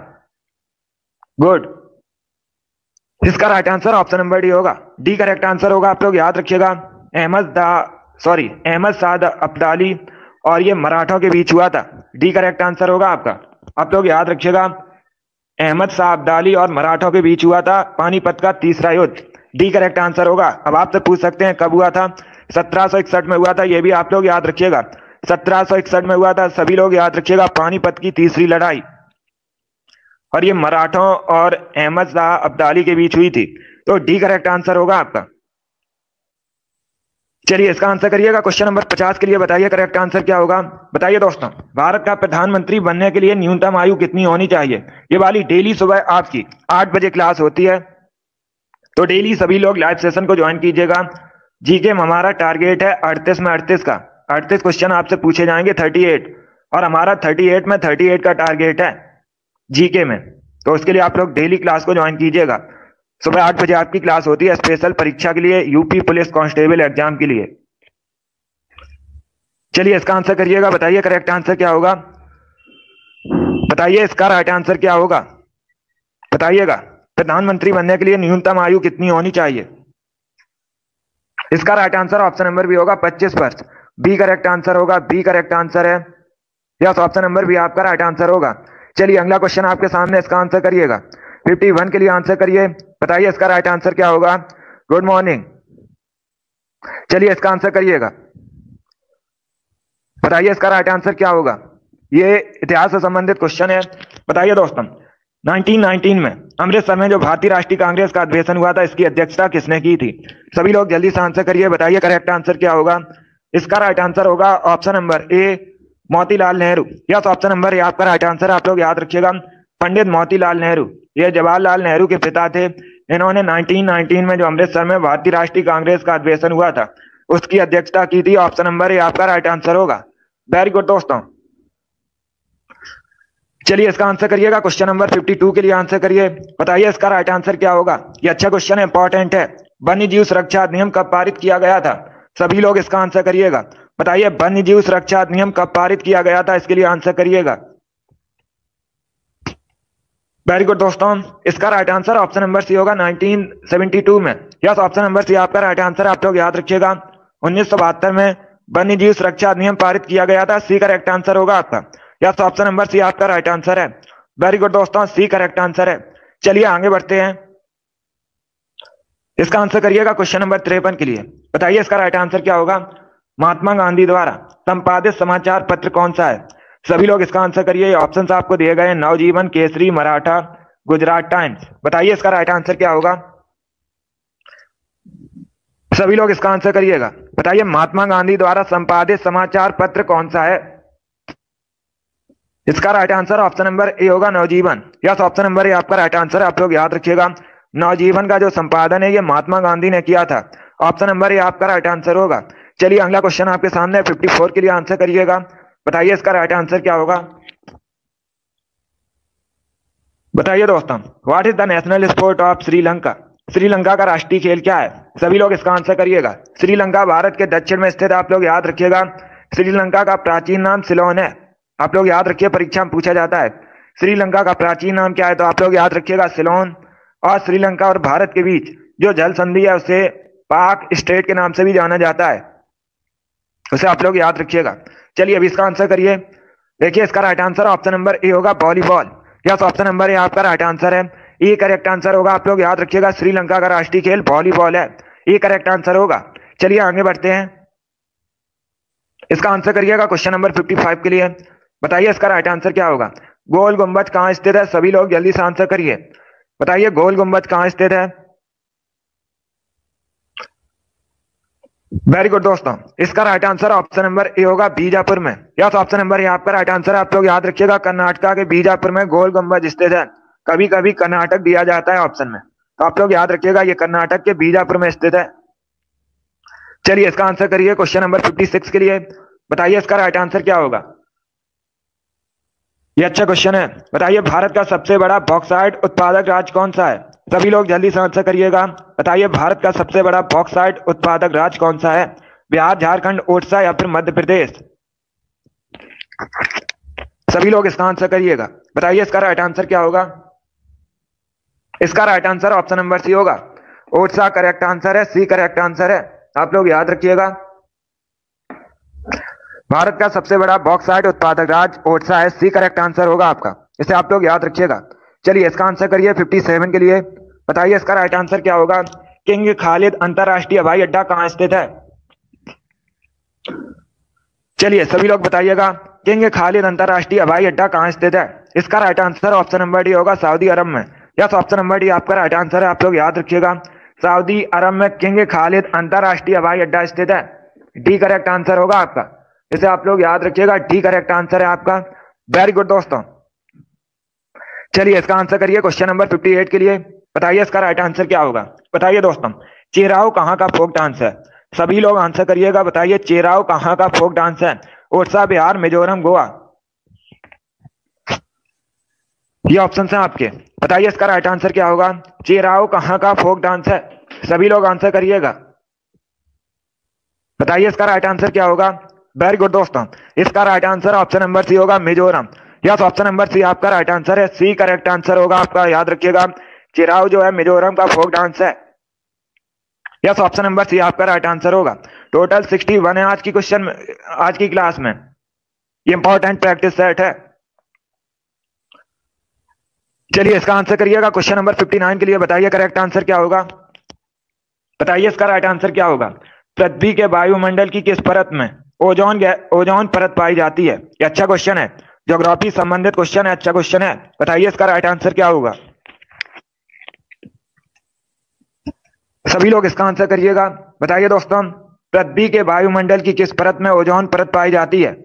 गुड इसका right answer option number D होगा। डी करेक्ट आंसर होगा। आप लोग याद रखिएगा। अहमद दा सॉरी अहमद साद अब्दाली और ये मराठों के बीच हुआ था। डी करेक्ट आंसर होगा आपका। आप लोग याद रखिएगा। अहमद शाह अब्दाली और मराठों के बीच हुआ था पानीपत का तीसरा युद्ध। डी करेक्ट आंसर होगा। अब आपसे पूछ सकते हैं कब हुआ था। सत्रह में हुआ था यह भी आप लोग याद रखिएगा। सत्रह में हुआ था, सभी लोग याद रखिएगा पानीपत की तीसरी लड़ाई। और ये मराठों और अहमद शाह अब्दाली के बीच हुई थी। तो डी करेक्ट आंसर होगा आपका। चलिए इसका आंसर करिएगा। क्वेश्चन नंबर पचास के लिए बताइए करेक्ट आंसर क्या होगा? बताइए दोस्तों, भारत का प्रधानमंत्री बनने के लिए न्यूनतम आयु कितनी होनी चाहिए? ये वाली डेली सुबह आपकी आठ बजे क्लास होती है। तो डेली सभी लोग लाइव सेशन को ज्वाइन कीजिएगा। जी के हमारा टारगेट है अड़तीस में अड़तीस का। अड़तीस क्वेश्चन आपसे पूछे जाएँगे थर्टी और हमारा थर्टी में थर्टी का टारगेट है जीके में। तो उसके लिए आप लोग डेली क्लास को ज्वाइन कीजिएगा। सुबह आठ बजे आपकी क्लास होती है स्पेशल परीक्षा के लिए, यूपी पुलिस कांस्टेबल एग्ज़ाम के लिए। चलिए इसका आंसर करिएगा, बताइए करेक्ट आंसर क्या होगा? बताइए इसका राइट आंसर क्या होगा? बताइएगा। प्रधानमंत्री बनने के लिए न्यूनतम आयु कितनी होनी चाहिए? इसका right answer option number B होगा 25 वर्ष बी करेक्ट आंसर होगा बी करेक्ट आंसर है। यस ऑप्शन नंबर भी आपका राइट आंसर होगा। चलिए अगला क्वेश्चन आपके सामने, इसका आंसर करिएगा। 51 के लिए आंसर करिए। बताइए इसका राइट आंसर क्या होगा? गुड मॉर्निंग चलिए इसका आंसर करिएगा। बताइए इसका राइट आंसर क्या होगा? ये इतिहास से संबंधित क्वेश्चन है। बताइए दोस्तों 1919 में अमृतसर में जो भारतीय राष्ट्रीय कांग्रेस का अधिवेशन हुआ था, इसकी अध्यक्षता किसने की थी? सभी लोग जल्दी से आंसर करिए। बताइए करेक्ट आंसर क्या होगा? इसका राइट आंसर होगा option number A Motilal Nehru. Yes option number A आपका राइट आंसर आप लोग याद रखिएगा। पंडित मोतीलाल नेहरू। ये जवाहरलाल नेहरू के पिता थे। इन्होंने 1919 में जो अमृतसर में भारतीय राष्ट्रीय कांग्रेस का अधिवेशन हुआ था, उसकी अध्यक्षता की थी। ऑप्शन नंबर ए आपका राइट आंसर होगा। वेरी गुड दोस्तों। चलिए इसका आंसर करिएगा। क्वेश्चन नंबर 52 के लिए आंसर करिए। बताइए इसका राइट आंसर क्या होगा। ये अच्छा क्वेश्चन इंपॉर्टेंट है। वन्य जीव सुरक्षा अधिनियम कब पारित किया गया था? सभी लोग इसका आंसर करिएगा। बताइए, वन्य जीव सुरक्षा अधिनियम कब पारित किया गया था? इसके लिए आंसर करिएगा। वेरी गुड दोस्तों। इसका right answer option number C होगा 1972 में। यस ऑप्शन नंबर सी आपका राइट आंसर आप लोग याद रखिएगा। उन्नीस में वन्य जीव सुरक्षा अधिनियम पारित किया गया था। सी करेक्ट आंसर होगा आपका। यस ऑप्शन नंबर सी आपका राइट आंसर है। वेरी गुड दोस्तों सी करेक्ट आंसर है। चलिए आगे बढ़ते हैं। इसका आंसर करिएगा क्वेश्चन नंबर तिरपन के लिए। बताइए इसका राइट आंसर क्या होगा? महात्मा गांधी द्वारा संपादित समाचार पत्र कौन सा है? सभी लोग इसका आंसर करिए। ऑप्शन आपको दिए गए नवजीवन, केसरी, मराठा, गुजरात टाइम्स। बताइए इसका राइट आंसर क्या होगा? सभी लोग इसका आंसर करिएगा। बताइए, महात्मा गांधी द्वारा संपादित समाचार पत्र कौन सा है? इसका right answer option number A होगा, Navjivan. Yes option number A आपका राइट आंसर आप लोग याद रखिएगा। नवजीवन का जो संपादन है, ये महात्मा गांधी ने किया था। ऑप्शन नंबर ए आपका राइट आंसर होगा। चलिए, अगला क्वेश्चन आपके सामने 54 के लिए आंसर करिएगा। बताइए इसका राइट आंसर क्या होगा? बताइए दोस्तों what is the national sport of Sri Lanka Sri Lanka का राष्ट्रीय खेल क्या है? सभी लोग इसका आंसर करिएगा। श्रीलंका भारत के दक्षिण में स्थित, आप लोग याद रखिएगा श्रीलंका का प्राचीन नाम सिलोन है। आप लोग याद रखिए, परीक्षा में पूछा जाता है। श्रीलंका का प्राचीन नाम क्या है? तो आप लोग याद रखिएगा सिलोन और श्रीलंका और भारत के बीच जो जल संधि है, उसे पाक स्टेट के नाम से भी जाना जाता है। उसे आप लोग याद रखिएगा। चलिए अभी इसका आंसर करिए। देखिए, इसका right answer option number A होगा volleyball yes option number A आपका राइट आंसर है। ए करेक्ट आंसर होगा। आप लोग याद रखिएगा, श्रीलंका का राष्ट्रीय खेल वॉलीबॉल है। ए करेक्ट आंसर होगा। चलिए, आगे बढ़ते हैं। इसका आंसर करिएगा क्वेश्चन नंबर 55 के लिए। बताइए, इसका राइट आंसर क्या होगा? गोल गुंबद कहाँ स्थित है? सभी लोग जल्दी से आंसर करिए। बताइए, गोल गुंबद कहाँ स्थित है? वेरी गुड दोस्तों। इसका right answer option number A होगा बीजापुर में। यस ऑप्शन नंबर ए आपका राइट आंसर आप लोग याद रखिएगा। कर्नाटका के बीजापुर में गोल गुंबद स्थित है। कभी कभी कर्नाटक दिया जाता है ऑप्शन में। तो आप लोग याद रखिएगा, ये कर्नाटक के बीजापुर में स्थित है। चलिए, इसका आंसर करिए क्वेश्चन नंबर 56 के लिए। बताइए इसका राइट आंसर क्या होगा। ये अच्छा क्वेश्चन है। बताइए, भारत का सबसे बड़ा बॉक्साइड उत्पादक राज्य कौन सा है? सभी लोग जल्दी से आंसर करिएगा। बताइए, भारत का सबसे बड़ा बॉक्साइट उत्पादक राज्य कौन सा है? बिहार, झारखंड, ओडिशा या फिर मध्य प्रदेश? सभी लोग इसका आंसर करिएगा। बताइए, इसका राइट आंसर क्या होगा? इसका right answer option number C होगा। ओडिशा करेक्ट आंसर है सी करेक्ट आंसर है। आप लोग याद रखिएगा। भारत का सबसे बड़ा बॉक्साइट उत्पादक राज्य ओडिशा है सी करेक्ट आंसर होगा आपका। इसे आप लोग याद रखिएगा। चलिए इसका आंसर करिए 57 के लिए। बताइए इसका राइट आंसर क्या होगा? किंग खालिद अंतरराष्ट्रीय हवाई अड्डा कहाँ स्थित है? चलिए सभी लोग बताइएगा किंग खालिद अंतरराष्ट्रीय हवाई अड्डा कहाँ स्थित है? इसका right answer option number D होगा सऊदी अरब में। यस ऑप्शन नंबर डी आपका राइट आंसर है, आप लोग याद रखिएगा। सऊदी अरब में किंग खालिद अंतरराष्ट्रीय हवाई अड्डा स्थित है। डी करेक्ट आंसर होगा आपका। इसे आप लोग याद रखिएगा डी करेक्ट आंसर है आपका। वेरी गुड दोस्तों। चलिए इसका आंसर करिए क्वेश्चन नंबर 58 के लिए। बताइए इसका राइट आंसर क्या होगा? बताइए दोस्तों चेराव कहाँ का फोक डांस है? सभी लोग आंसर करिएगा, बताइए चेराव कहाँ का फोक डांस है? ओडिशा बिहार, मिजोरम, गोवा। ये ऑप्शन है आपके। बताइए इसका राइट आंसर क्या होगा? चेराव कहाँ का फोक डांस है? सभी लोग आंसर करिएगा। बताइए इसका राइट आंसर क्या होगा? वेरी गुड दोस्तों, इसका right answer option number C होगा, Mizoram. Yes option number C आपका राइट आंसर है. सी करेक्ट आंसर होगा आपका, याद रखिएगा. चिराव जो है, मिजोरम का फोक डांस है. यस ऑप्शन नंबर सी आपका राइट आंसर होगा. टोटल सिक्सटी वन है आज की क्वेश्चन आज की क्लास में. इंपॉर्टेंट प्रैक्टिस सेट है. चलिए, इसका आंसर करिएगा. क्वेश्चन नंबर फिफ्टी नाइन के लिए बताइए करेक्ट आंसर क्या होगा? बताइए, इसका राइट आंसर क्या होगा? पृथ्वी के वायुमंडल की किस परत में? ओजोन ओजोन परत पाई जाती है. ये अच्छा क्वेश्चन है. ज्योग्राफी संबंधित क्वेश्चन है अच्छा क्वेश्चन है। बताइए इसका राइट आंसर क्या होगा? सभी लोग इसका आंसर करिएगा। बताइए दोस्तों, पृथ्वी के वायुमंडल की किस परत में ओजोन परत पाई जाती है?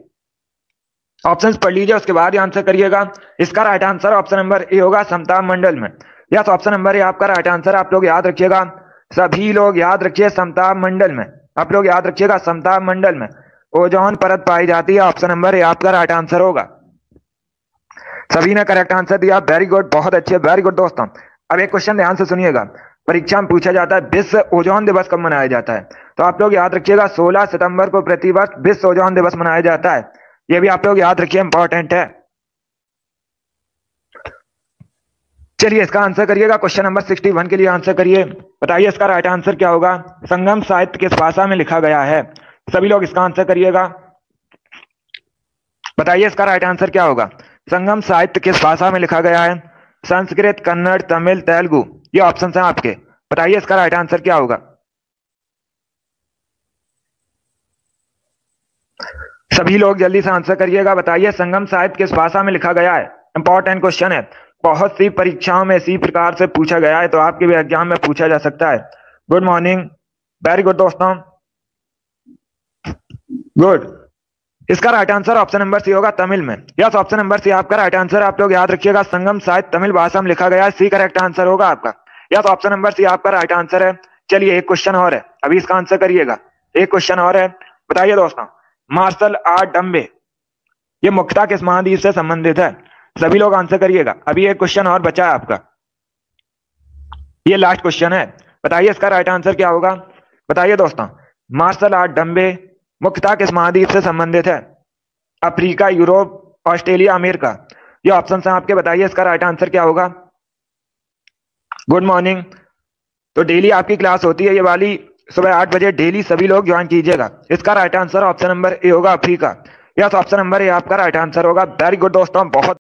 ऑप्शंस पढ़ लीजिए, उसके बाद आंसर करिएगा। इसका right answer option number A होगा, समताप मंडल में। यस ऑप्शन नंबर ए आपका राइट आंसर आप लोग याद रखिएगा। सभी लोग याद रखिए समताप मंडल में। आप लोग याद रखिएगा, समताप मंडल में ओजोन परत पाई जाती है। ऑप्शन नंबर ए आपका राइट आंसर होगा। सभी ने करेक्ट आंसर दिया। वेरी गुड बहुत अच्छे वेरी गुड दोस्तों अब एक क्वेश्चन ध्यान से सुनिएगा। परीक्षा में पूछा जाता है विश्व ओजोन दिवस कब मनाया जाता है? तो आप लोग याद रखिएगा 16 सितंबर को प्रतिवर्ष विश्व ओजोन दिवस मनाया जाता है। यह भी आप लोग याद रखिए इंपॉर्टेंट है। चलिए, इसका आंसर करिएगा। क्वेश्चन नंबर 61 के लिए आंसर करिए। बताइए, इसका राइट आंसर क्या होगा? संगम साहित्य किस भाषा में लिखा गया है। सभी लोग इसका आंसर करिएगा। बताइए, इसका राइट आंसर क्या होगा? संगम साहित्य किस भाषा में लिखा गया है। संस्कृत, कन्नड़, तमिल, तेलुगु, ये ऑप्शन है आपके। बताइए इसका राइट आंसर क्या होगा? सभी लोग जल्दी से आंसर करिएगा। बताइए संगम साहित्य किस भाषा में लिखा गया है? इंपॉर्टेंट क्वेश्चन है। बहुत सी परीक्षाओं में इसी प्रकार से पूछा गया है तो आपके भी एग्ज़ाम में पूछा जा सकता है। गुड मॉर्निंग वेरी गुड दोस्तों. गुड इसका right answer option number C होगा तमिल में। यस ऑप्शन नंबर सी आपका राइट आंसर आप लोग याद रखिएगा, संगम साहित्य तमिल भाषा में लिखा गया है सी करेक्ट आंसर होगा आपका। यस ऑप्शन नंबर सी आपका राइट आंसर है। चलिए, एक क्वेश्चन और है। अभी इसका आंसर करिएगा। एक क्वेश्चन और है। बताइए दोस्तों, मार्शल आर्ट डम्बे ये मुख्यता किस महाद्वीप से संबंधित है? सभी लोग आंसर करिएगा। अभी एक क्वेश्चन और बचा है आपका। ये लास्ट क्वेश्चन है। बताइए इसका राइट आंसर क्या होगा? बताइए दोस्तों, मार्शल आर्ट डम्बे मुख्यता किस महाद्वीप से संबंधित है? Africa, Europe, Australia, America. ये ऑप्शन है आपके बताइए, इसका राइट आंसर क्या होगा? गुड मॉर्निंग तो डेली आपकी क्लास होती है ये वाली। सुबह आठ बजे डेली सभी लोग ज्वाइन कीजिएगा। इसका right answer option number A होगा Africa. Yes option number A आपका राइट आंसर होगा। वेरी गुड दोस्तों, बहुत